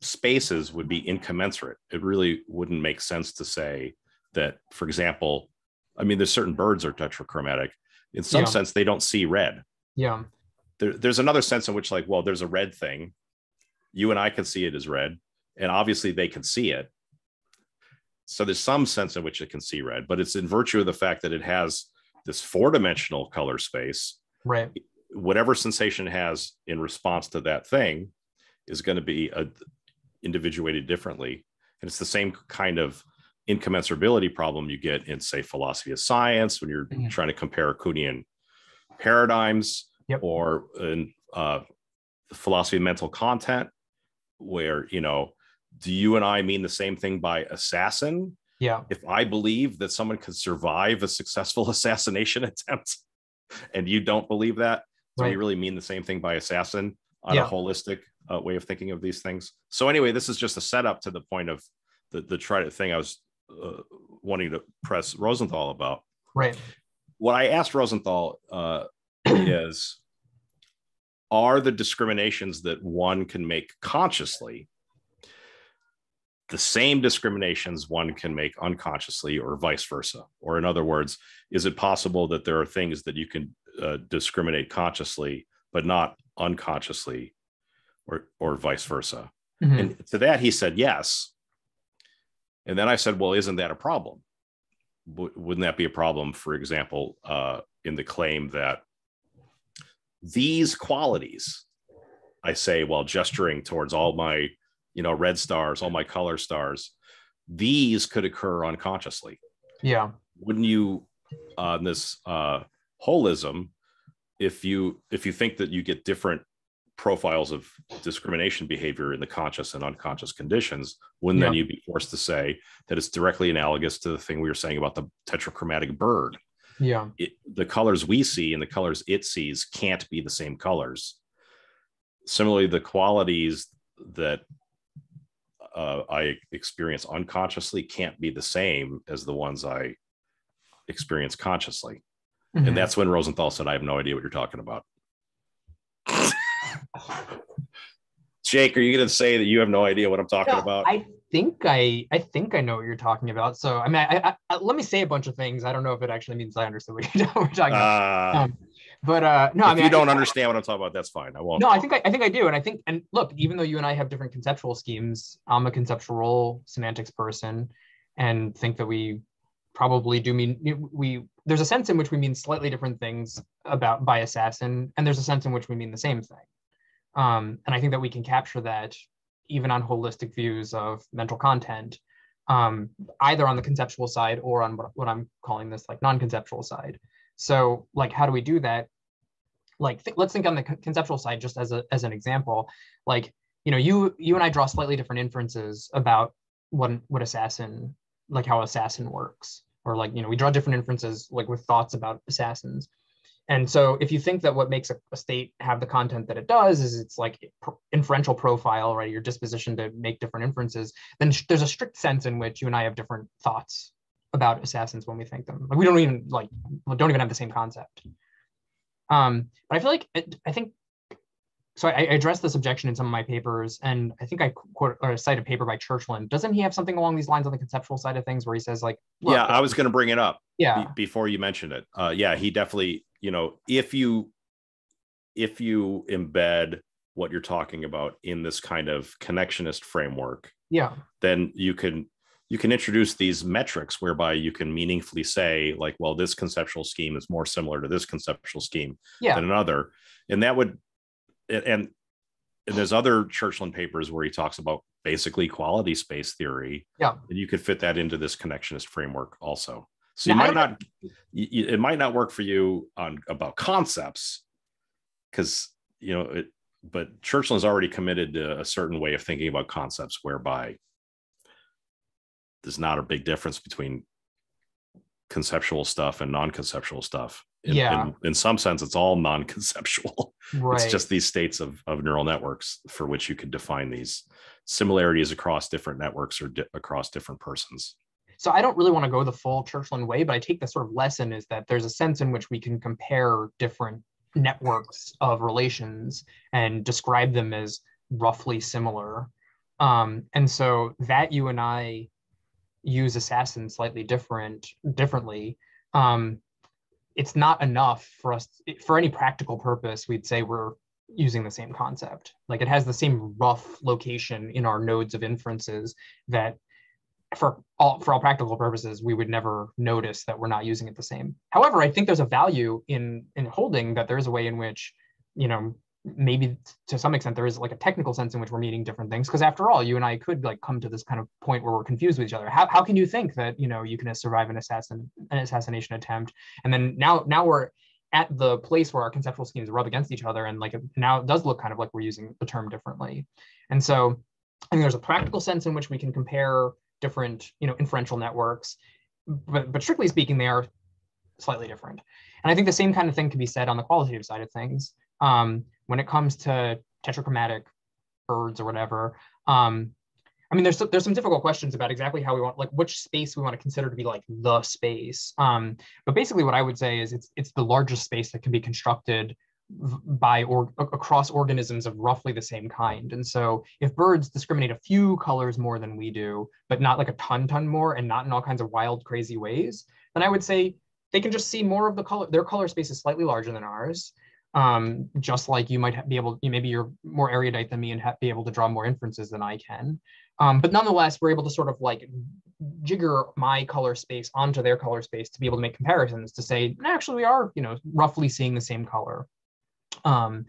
Speaker 1: spaces would be incommensurate it really wouldn't make sense to say that for example i mean there's certain birds are tetrachromatic. In some yeah. sense they don't see red.
Speaker 2: Yeah.
Speaker 1: There, there's another sense in which like well there's a red thing. You and i can see it as red and obviously they can see it. So there's some sense in which it can see red but it's in virtue of the fact that it has this four dimensional color space.
Speaker 2: Right.
Speaker 1: Whatever sensation has in response to that thing is going to be a, individuated differently. And it's the same kind of incommensurability problem you get in say philosophy of science when you're
Speaker 2: Mhm.
Speaker 1: trying to compare Kuhnian paradigms
Speaker 2: Yep.
Speaker 1: or in uh, the philosophy of mental content where you know do you and i mean the same thing by assassin
Speaker 2: yeah
Speaker 1: if i believe that someone could survive a successful <laughs> assassination attempt and you don't believe that do
Speaker 2: Right.
Speaker 1: we really mean the same thing by assassin on
Speaker 2: Yeah.
Speaker 1: a holistic uh, way of thinking of these things so anyway this is just a setup to the point of the, the try to thing i was uh, wanting to press rosenthal about
Speaker 2: right
Speaker 1: what I asked Rosenthal uh, <clears throat> is Are the discriminations that one can make consciously the same discriminations one can make unconsciously, or vice versa? Or, in other words, is it possible that there are things that you can uh, discriminate consciously, but not unconsciously, or, or vice versa?
Speaker 2: Mhm.
Speaker 1: And to that, he said yes. And then I said, well, isn't that a problem? W- wouldn't that be a problem, for example, uh, in the claim that these qualities, I say while gesturing towards all my, you know, red stars, all my color stars, these could occur unconsciously
Speaker 2: yeah
Speaker 1: wouldn't you on this uh holism if you if you think that you get different profiles of discrimination behavior in the conscious and unconscious conditions wouldn't then you be forced to say that it's directly analogous to the thing we were saying about the tetrachromatic bird
Speaker 2: yeah
Speaker 1: it, the colors we see and the colors it sees can't be the same colors. Similarly, the qualities that uh, I experience unconsciously can't be the same as the ones I experience consciously.
Speaker 2: Mhm.
Speaker 1: And that's when Rosenthal said, I have no idea what you're talking about. Jake, are you going to say that you have no idea what I'm talking
Speaker 2: No,
Speaker 1: about?
Speaker 2: I think I I think I know what you're talking about. So I mean, I, I, let me say a bunch of things. I don't know if it actually means I understood <laughs> what you're, talking about.
Speaker 1: Uh,
Speaker 2: Um, but uh, no,
Speaker 1: if
Speaker 2: I mean,
Speaker 1: you don't understand what I'm talking about, that's fine. I won't.
Speaker 2: No, I think I, I think I do, and I think and look, even though you and I have different conceptual schemes, I'm a conceptual semantics person, and think that we probably do mean we. There's a sense in which we mean slightly different things about by assassin, and there's a sense in which we mean the same thing. Um, and I think that we can capture that even on holistic views of mental content, um, either on the conceptual side or on what, what I'm calling this like non-conceptual side. So, like, how do we do that? like th- let's think on the con- conceptual side just as a as an example like you know you you and i draw slightly different inferences about what what assassin like how assassin works or like you know we draw different inferences like with thoughts about assassins and so if you think that what makes a, a state have the content that it does is it's like inferential profile right your disposition to make different inferences then sh- there's a strict sense in which you and i have different thoughts about assassins when we think them like we don't even like don't even have the same concept um, but I feel like it, I think so. I, I addressed this objection in some of my papers, and I think I quote or cite a paper by Churchland. Doesn't he have something along these lines on the conceptual side of things, where he says like,
Speaker 1: yeah, I was going to bring it up.
Speaker 2: yeah,
Speaker 1: be- before you mentioned it. Uh, yeah, he definitely, you know, if you if you embed what you're talking about in this kind of connectionist framework,
Speaker 2: yeah,
Speaker 1: then you can you can introduce these metrics whereby you can meaningfully say like well this conceptual scheme is more similar to this conceptual scheme
Speaker 2: yeah,
Speaker 1: than another. And that would and and there's other churchland papers where he talks about basically quality space theory.
Speaker 2: Yeah.
Speaker 1: and you could fit that into this connectionist framework also so you
Speaker 2: Now,
Speaker 1: might not y- y- it might not work for you on about concepts because you know it but churchland's already committed to a certain way of thinking about concepts whereby there's not a big difference between conceptual stuff and non-conceptual stuff in,
Speaker 2: Yeah.
Speaker 1: in, in some sense it's all non-conceptual <laughs>
Speaker 2: right.
Speaker 1: it's just these states of, of neural networks for which you could define these similarities across different networks or di- across different persons
Speaker 2: so I don't really want to go the full Churchland way, but I take the sort of lesson is that there's a sense in which we can compare different networks of relations and describe them as roughly similar. Um, and so that you and I use assassin slightly different differently um, it's not enough for us for any practical purpose we'd say we're using the same concept like it has the same rough location in our nodes of inferences that for all for all practical purposes we would never notice that we're not using it the same. However i think there's a value in in holding that there's a way in which you know maybe to some extent there is like a technical sense in which we're meaning different things. Because after all you and i could like come to this kind of point where we're confused with each other. How, how can you think that you know you can survive an assassin an assassination attempt? And then now now we're at the place where our conceptual schemes rub against each other and like now it does look kind of like we're using the term differently. And so i think there's a practical sense in which we can compare different you know inferential networks but but strictly speaking they are slightly different and i think the same kind of thing can be said on the qualitative side of things um, when it comes to tetrachromatic birds or whatever. Um, I mean, there's there's some difficult questions about exactly how we want, like which space we want to consider to be like the space. Um, but basically, what I would say is it's it's the largest space that can be constructed by or across organisms of roughly the same kind. And so, if birds discriminate a few colors more than we do, but not like a ton ton more, and not in all kinds of wild, crazy ways, then I would say they can just see more of the color. Their color space is slightly larger than ours um, just like you might be able, maybe you're more erudite than me and be able to draw more inferences than I can. Um, but nonetheless, we're able to sort of like jigger my color space onto their color space to be able to make comparisons to say, actually, we are, you know, roughly seeing the same color. Um,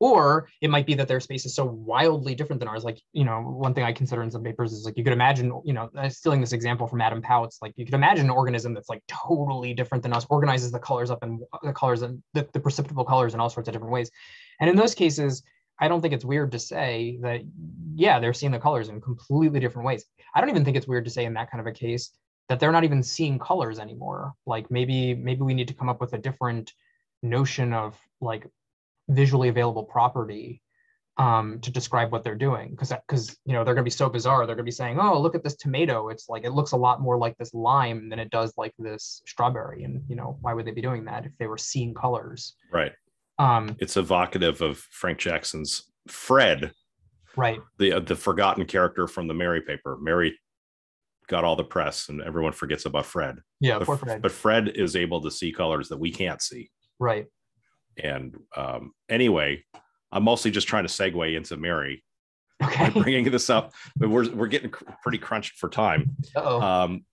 Speaker 2: or it might be that their space is so wildly different than ours. Like, you know, one thing I consider in some papers is like you could imagine, you know, stealing this example from Adam Pautz, like you could imagine an organism that's like totally different than us, organizes the colors up and the colors and the, the precipitable colors in all sorts of different ways. And in those cases, I don't think it's weird to say that, yeah, they're seeing the colors in completely different ways. I don't even think it's weird to say in that kind of a case that they're not even seeing colors anymore. Like maybe, maybe we need to come up with a different notion of like visually available property um, to describe what they're doing. Because because you know they're going to be so bizarre. They're going to be saying oh look at this tomato. It's like it looks a lot more like this lime than it does like this strawberry. And you know why would they be doing that if they were seeing colors?
Speaker 1: Right. Um, it's evocative of frank jackson's fred.
Speaker 2: Right.
Speaker 1: The uh, the forgotten character from the mary paper. Mary got all the press and everyone forgets about fred.
Speaker 2: Yeah
Speaker 1: but,
Speaker 2: fred.
Speaker 1: but fred is able to see colors that we can't see.
Speaker 2: Right
Speaker 1: and um, anyway, I'm mostly just trying to segue into Mary.
Speaker 2: Okay.
Speaker 1: Bringing this up, but we're we're getting pretty crunched for time.
Speaker 2: oh
Speaker 1: Um,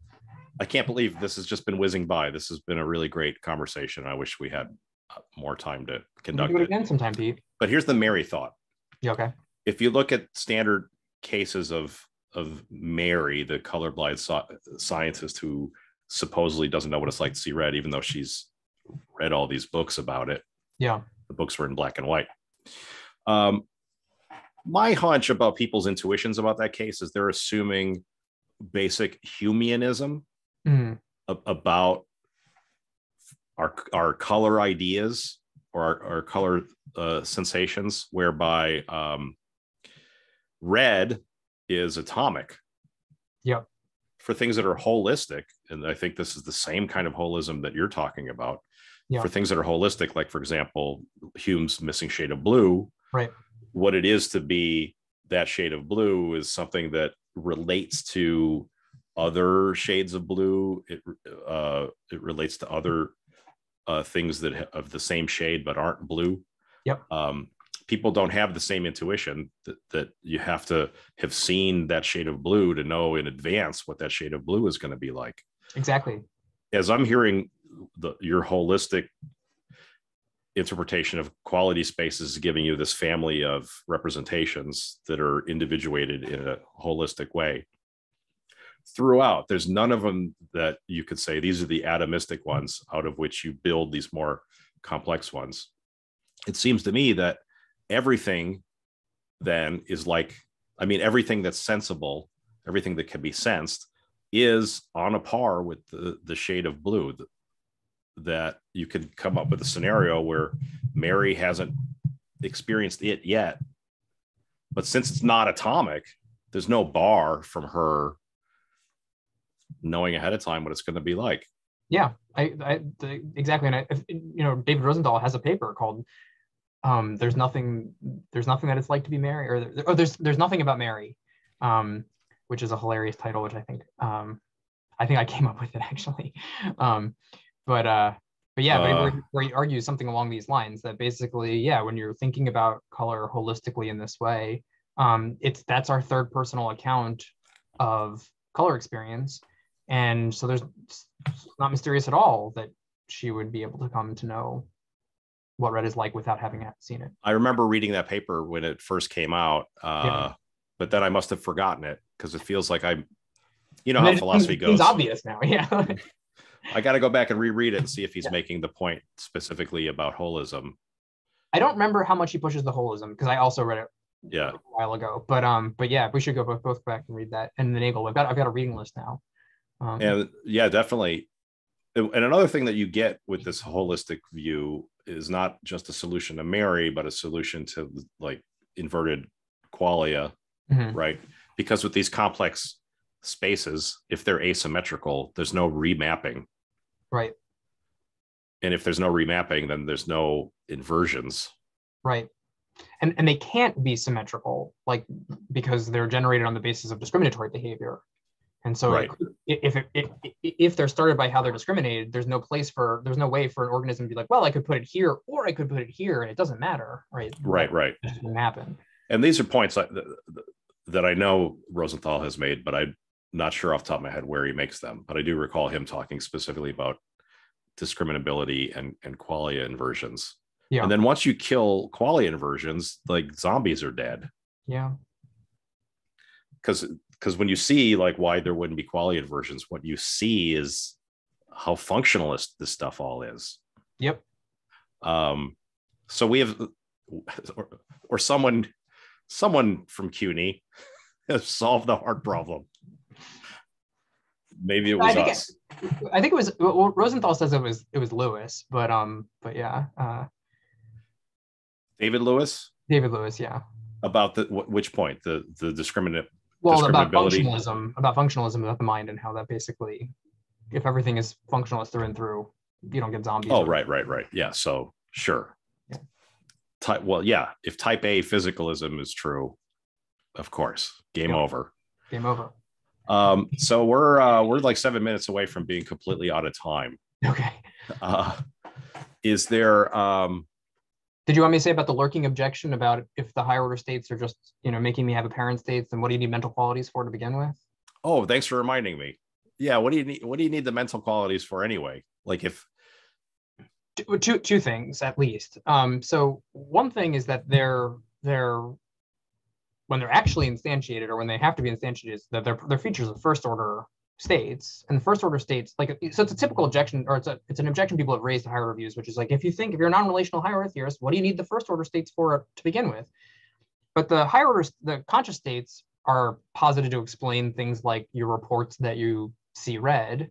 Speaker 1: I can't believe this has just been whizzing by. This has been a really great conversation. I wish we had uh, more time to conduct
Speaker 2: do it
Speaker 1: it.
Speaker 2: again sometime, Pete.
Speaker 1: But here's the Mary thought.
Speaker 2: Yeah, okay.
Speaker 1: If you look at standard cases of of Mary, the colorblind scientist who supposedly doesn't know what it's like to see red, even though she's read all these books about it.
Speaker 2: Yeah.
Speaker 1: The books were in black and white. Um, my hunch about people's intuitions about that case is they're assuming basic Humeanism
Speaker 2: mm.
Speaker 1: about our, our color ideas or our, our color uh, sensations, whereby um, red is atomic.
Speaker 2: Yep.
Speaker 1: For things that are holistic, and I think this is the same kind of holism that you're talking about yeah. for things that are holistic, like for example, Hume's missing shade of blue.
Speaker 2: Right.
Speaker 1: What it is to be that shade of blue is something that relates to other shades of blue. It uh, it relates to other uh, things that of the same shade but aren't blue.
Speaker 2: Yep.
Speaker 1: Um, people don't have the same intuition that, that you have to have seen that shade of blue to know in advance what that shade of blue is going to be like.
Speaker 2: Exactly.
Speaker 1: As I'm hearing the, your holistic interpretation of quality spaces is giving you this family of representations that are individuated in a holistic way. Throughout there's none of them that you could say these are the atomistic ones out of which you build these more complex ones. It seems to me that everything then is like i mean everything that's sensible everything that can be sensed is on a par with the, the shade of blue that you could come up with a scenario where Mary hasn't experienced it yet. But since it's not atomic, there's no bar from her knowing ahead of time what it's going to be like.
Speaker 2: Yeah, I, I the, exactly. And I, you know, David Rosenthal has a paper called um, "There's Nothing, There's Nothing That It's Like to Be Mary," or, or "There's There's Nothing About Mary," um, which is a hilarious title, which I think um, I think I came up with it <laughs> actually. Um, but uh, but yeah, but
Speaker 1: Uh,
Speaker 2: where, where he argues something along these lines that basically, yeah, when you're thinking about color holistically in this way, um, it's that's our third personal account of color experience, and so there's not mysterious at all that she would be able to come to know what red is like without having seen it.
Speaker 1: I remember reading that paper when it first came out, uh,
Speaker 2: Yeah.
Speaker 1: but then I must have forgotten it because it feels like I, you know how philosophy goes.
Speaker 2: It's obvious now, <laughs> yeah.
Speaker 1: I got to go back and reread it and see if he's
Speaker 2: Yeah.
Speaker 1: making the point specifically about holism.
Speaker 2: I don't remember how much he pushes the holism because I also read it
Speaker 1: Yeah,
Speaker 2: a while ago. But um, but yeah, we should go both both back and read that. And the Nagel, I've got I've got a reading list now. Um,
Speaker 1: and yeah, definitely. And another thing that you get with this holistic view is not just a solution to Mary, but a solution to like inverted qualia,
Speaker 2: mhm,
Speaker 1: right? Because with these complex spaces, if they're asymmetrical, there's no remapping.
Speaker 2: Right,
Speaker 1: And if there's no remapping, then there's no inversions.
Speaker 2: right. And and they can't be symmetrical, like because they're generated on the basis of discriminatory behavior. And so
Speaker 1: Right.
Speaker 2: it- if it, if if they're started by how they're discriminated, there's no place for there's no way for an organism to be like, well, I could put it here or I could put it here, and it doesn't matter, right?
Speaker 1: Right, right.
Speaker 2: It wouldn't happen.
Speaker 1: And these are points that, that I know Rosenthal has made, but I'm not sure off the top of my head where he makes them. But I do recall him talking specifically about discriminability and, and qualia inversions.
Speaker 2: Yeah.
Speaker 1: And then once you kill qualia inversions, like zombies are dead.
Speaker 2: Yeah.
Speaker 1: Because because when you see like why there wouldn't be qualia inversions, what you see is how functionalist this stuff all is.
Speaker 2: Yep.
Speaker 1: Um, so we have, or, or someone, someone from CUNY <laughs> has solved the hard problem. Maybe it
Speaker 2: I
Speaker 1: was
Speaker 2: think it- I think it was well, Rosenthal says it was it was Lewis, but um, but yeah, uh,
Speaker 1: David Lewis
Speaker 2: David Lewis, yeah.
Speaker 1: about the wh- which point the the discriminate.
Speaker 2: Well, about functionalism, about functionalism about the mind and how that basically, if everything is functionalist through and through, you don't get zombies.
Speaker 1: Oh, right, right, right. Yeah. So sure.
Speaker 2: Yeah.
Speaker 1: Type well, yeah. If type A physicalism is true, of course, game
Speaker 2: Yeah.
Speaker 1: over.
Speaker 2: Game over.
Speaker 1: Um, so we're uh, we're like seven minutes away from being completely out of time.
Speaker 2: Okay.
Speaker 1: Uh, is there um,
Speaker 2: Did you want me to say about the lurking objection about if the higher order states are just you know making me have apparent states, then what do you need mental qualities for to begin with?
Speaker 1: Oh, thanks for reminding me. Yeah, what do you need? What do you need the mental qualities for anyway? Like if
Speaker 2: two, two, two things at least. Um, so one thing is that they're they're when they're actually instantiated or when they have to be instantiated, is that they're features of first order states and the first order states like so it's a typical objection or it's a it's an objection people have raised to higher reviews which is like if you think if you're a non-relational higher order theorist what do you need the first order states for to begin with? But the higher order the conscious states are posited to explain things like your reports that you see red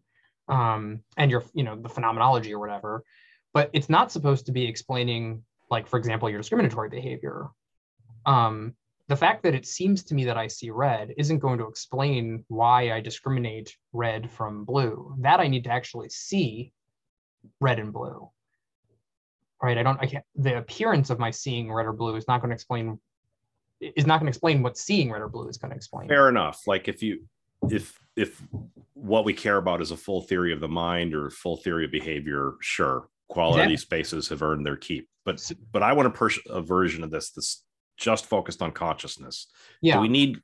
Speaker 2: um, and your you know the phenomenology or whatever. But it's not supposed to be explaining like for example your discriminatory behavior. Um, the fact that it seems to me that i see red isn't going to explain why i discriminate red from blue. That i need to actually see red and blue. Right? I don't i can't the appearance of my seeing red or blue is not going to explain is not going to explain what seeing red or blue is going to explain.
Speaker 1: Fair enough, like if you if if what we care about is a full theory of the mind or full theory of behavior, sure, quality
Speaker 2: Exactly.
Speaker 1: spaces have earned their keep. But but I want to push a version of this that's just focused on consciousness.
Speaker 2: yeah
Speaker 1: Do we need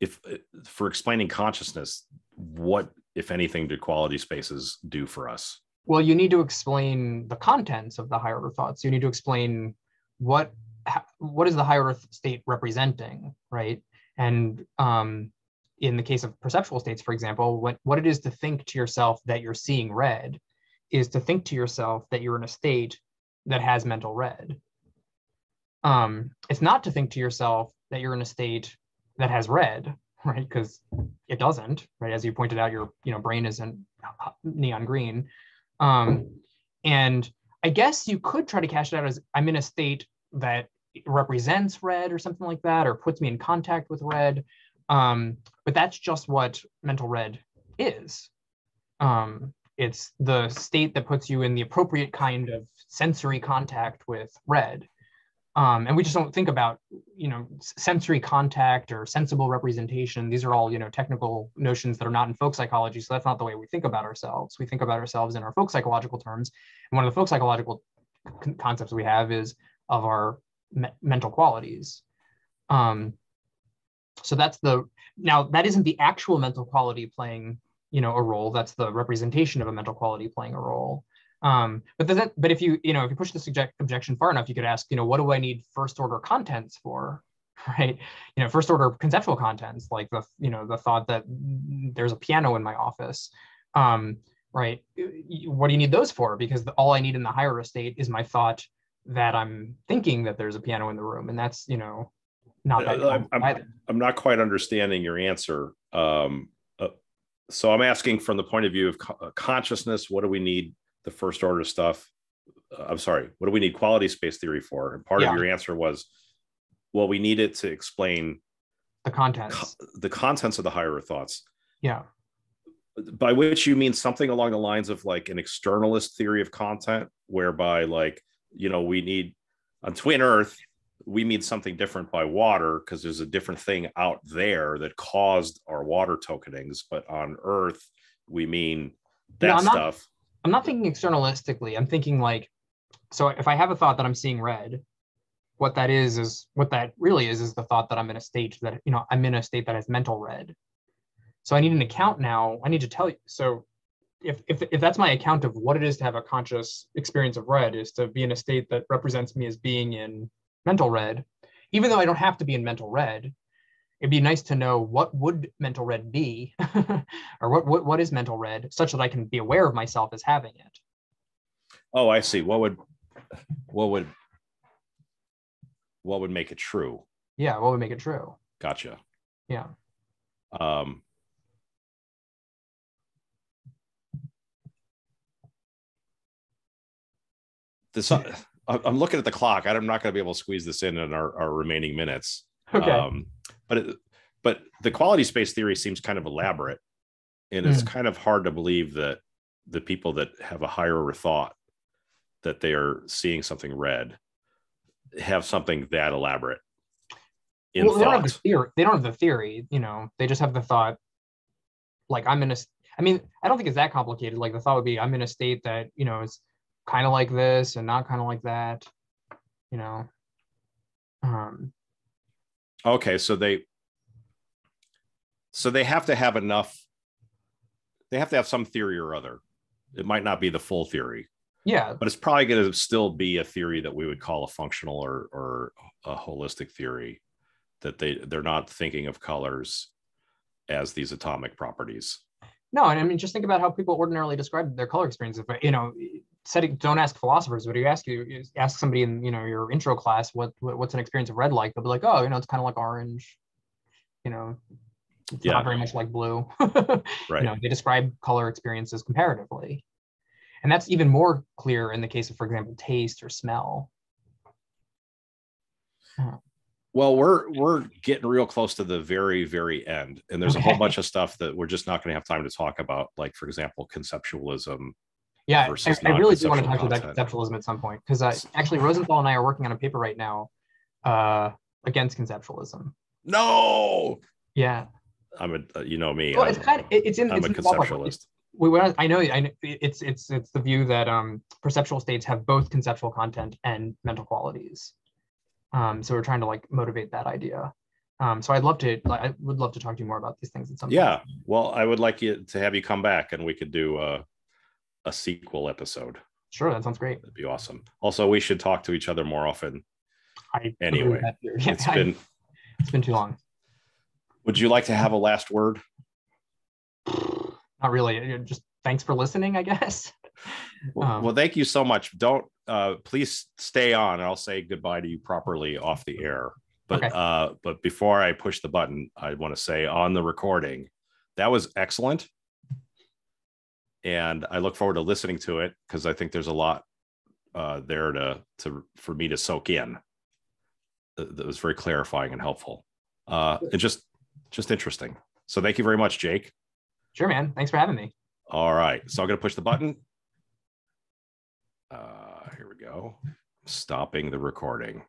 Speaker 1: if for explaining consciousness, what if anything do quality spaces do for us?
Speaker 2: Well, you need to explain the contents of the higher order thoughts. You need to explain what what is the higher order state representing, right? And um, in the case of perceptual states, for example, what what it is to think to yourself that you're seeing red is to think to yourself that you're in a state that has mental red. Um, it's not to think to yourself that you're in a state that has red, <laughs> right? Because it doesn't, right? As you pointed out, your you know brain isn't neon green. Um, and I guess you could try to cash it out as I'm in a state that represents red or something like that, or puts me in contact with red. Um, but that's just what mental red is. Um, it's the state that puts you in the appropriate kind of sensory contact with red. Um, and we just don't think about you know sensory contact or sensible representation. These are all you know technical notions that are not in folk psychology so that's not the way we think about ourselves. We think about ourselves in our folk psychological terms. And one of the folk psychological con- concepts we have is of our me- mental qualities. Um, so that's the now that isn't the actual mental quality playing you know a role. That's the representation of a mental quality playing a role um, but that, but if you, you know, if you push the subject objection far enough, you could ask, you know, what do I need first order contents for? <laughs> Right. You know, first order conceptual contents, like the, you know, the thought that there's a piano in my office. Um, right. What do you need those for? Because the, all I need in the higher estate is my thought that I'm thinking that there's a piano in the room. And that's, you know, not that
Speaker 1: I'm, I'm, I'm, not quite understanding your answer. Um, uh, so I'm asking from the point of view of co- consciousness, what do we need the first order stuff. Uh, I'm sorry, what do we need quality space theory for? And part yeah. of your answer was, well, we need it to explain
Speaker 2: the contents,
Speaker 1: co- the contents of the higher thoughts.
Speaker 2: Yeah.
Speaker 1: By which you mean something along the lines of like an externalist theory of content, whereby like, you know, we need on Twin Earth, we mean something different by water because there's a different thing out there that caused our water tokenings. But on Earth, we mean that no, stuff. Not,
Speaker 2: I'm not thinking externalistically. I'm thinking like, so if I have a thought that I'm seeing red, what that is is what that really is is the thought that I'm in a state that you know I'm in a state that has mental red. So I need an account now. I need to tell you. So if if if that's my account of what it is to have a conscious experience of red is to be in a state that represents me as being in mental red, even though I don't have to be in mental red, it'd be nice to know what would mental red be <laughs> or what, what what is mental red such that i can be aware of myself as having it.
Speaker 1: Oh i see. What would what would what would make it true?
Speaker 2: Yeah what would make it true?
Speaker 1: Gotcha.
Speaker 2: Yeah.
Speaker 1: Um this i'm looking at the clock. I'm not going to be able to squeeze this in in our, our remaining minutes.
Speaker 2: Okay. Um,
Speaker 1: but it, but the quality space theory seems kind of elaborate, and it's mm. kind of hard to believe that the people that have a higher thought that they are seeing something red have something that elaborate
Speaker 2: in well, they don't have the theory. They don't have the theory, you know. They just have the thought, like I'm in a. I mean, I don't think it's that complicated. Like the thought would be, I'm in a state that you know is kind of like this and not kind of like that, you know. Um,
Speaker 1: okay so they so they have to have enough they have to have some theory or other. It might not be the full theory
Speaker 2: yeah.
Speaker 1: but it's probably going to still be a theory that we would call a functional or or a holistic theory that they they're not thinking of colors as these atomic properties.
Speaker 2: No and i mean just think about how people ordinarily describe their color experience. If you know setting don't ask philosophers but you ask you ask somebody in you know your intro class what, what what's an experience of red like they'll be like oh you know it's kind of like orange you know it's yeah. not very much like blue. <laughs> Right. you know they describe color experiences comparatively. And that's even more clear in the case of for example taste or smell. Hmm.
Speaker 1: Well we're we're getting real close to the very very end and there's a whole bunch of stuff that we're just not going to have time to talk about like for example conceptualism
Speaker 2: yeah, I, I, really do want to talk content. about conceptualism at some point because uh, actually Rosenthal and I are working on a paper right now uh, against conceptualism.
Speaker 1: No.
Speaker 2: Yeah.
Speaker 1: I'm a, uh, you know me.
Speaker 2: Well, I'm, it's kind of, it's in.
Speaker 1: I'm
Speaker 2: it's
Speaker 1: a conceptualist.
Speaker 2: We, we, I know, I know it's it's it's the view that um, perceptual states have both conceptual content and mental qualities. Um, so we're trying to like motivate that idea. Um, so I'd love to, I would love to talk to you more about these things at some
Speaker 1: yeah. point. Yeah. Well, I would like you to have you come back and we could do uh, a sequel episode.
Speaker 2: Sure, that sounds great.
Speaker 1: That'd be awesome. Also, we should talk to each other more often.
Speaker 2: I
Speaker 1: anyway, yeah, it's <laughs> I, been
Speaker 2: it's been too long.
Speaker 1: Would you like to have a last word?
Speaker 2: Not really. Just thanks for listening, I guess.
Speaker 1: Well, um, well thank you so much. Don't uh, please stay on. I'll say goodbye to you properly off the air. But okay. uh, but before I push the button, I want to say on the recording, that was excellent and I look forward to listening to it because I think there's a lot uh, there to to for me to soak in. That was very clarifying and helpful, uh, and just just interesting. So thank you very much, Jake.
Speaker 2: Sure, man. Thanks for having me.
Speaker 1: All right, so I'm going to push the button. Uh, here we go. Stopping the recording.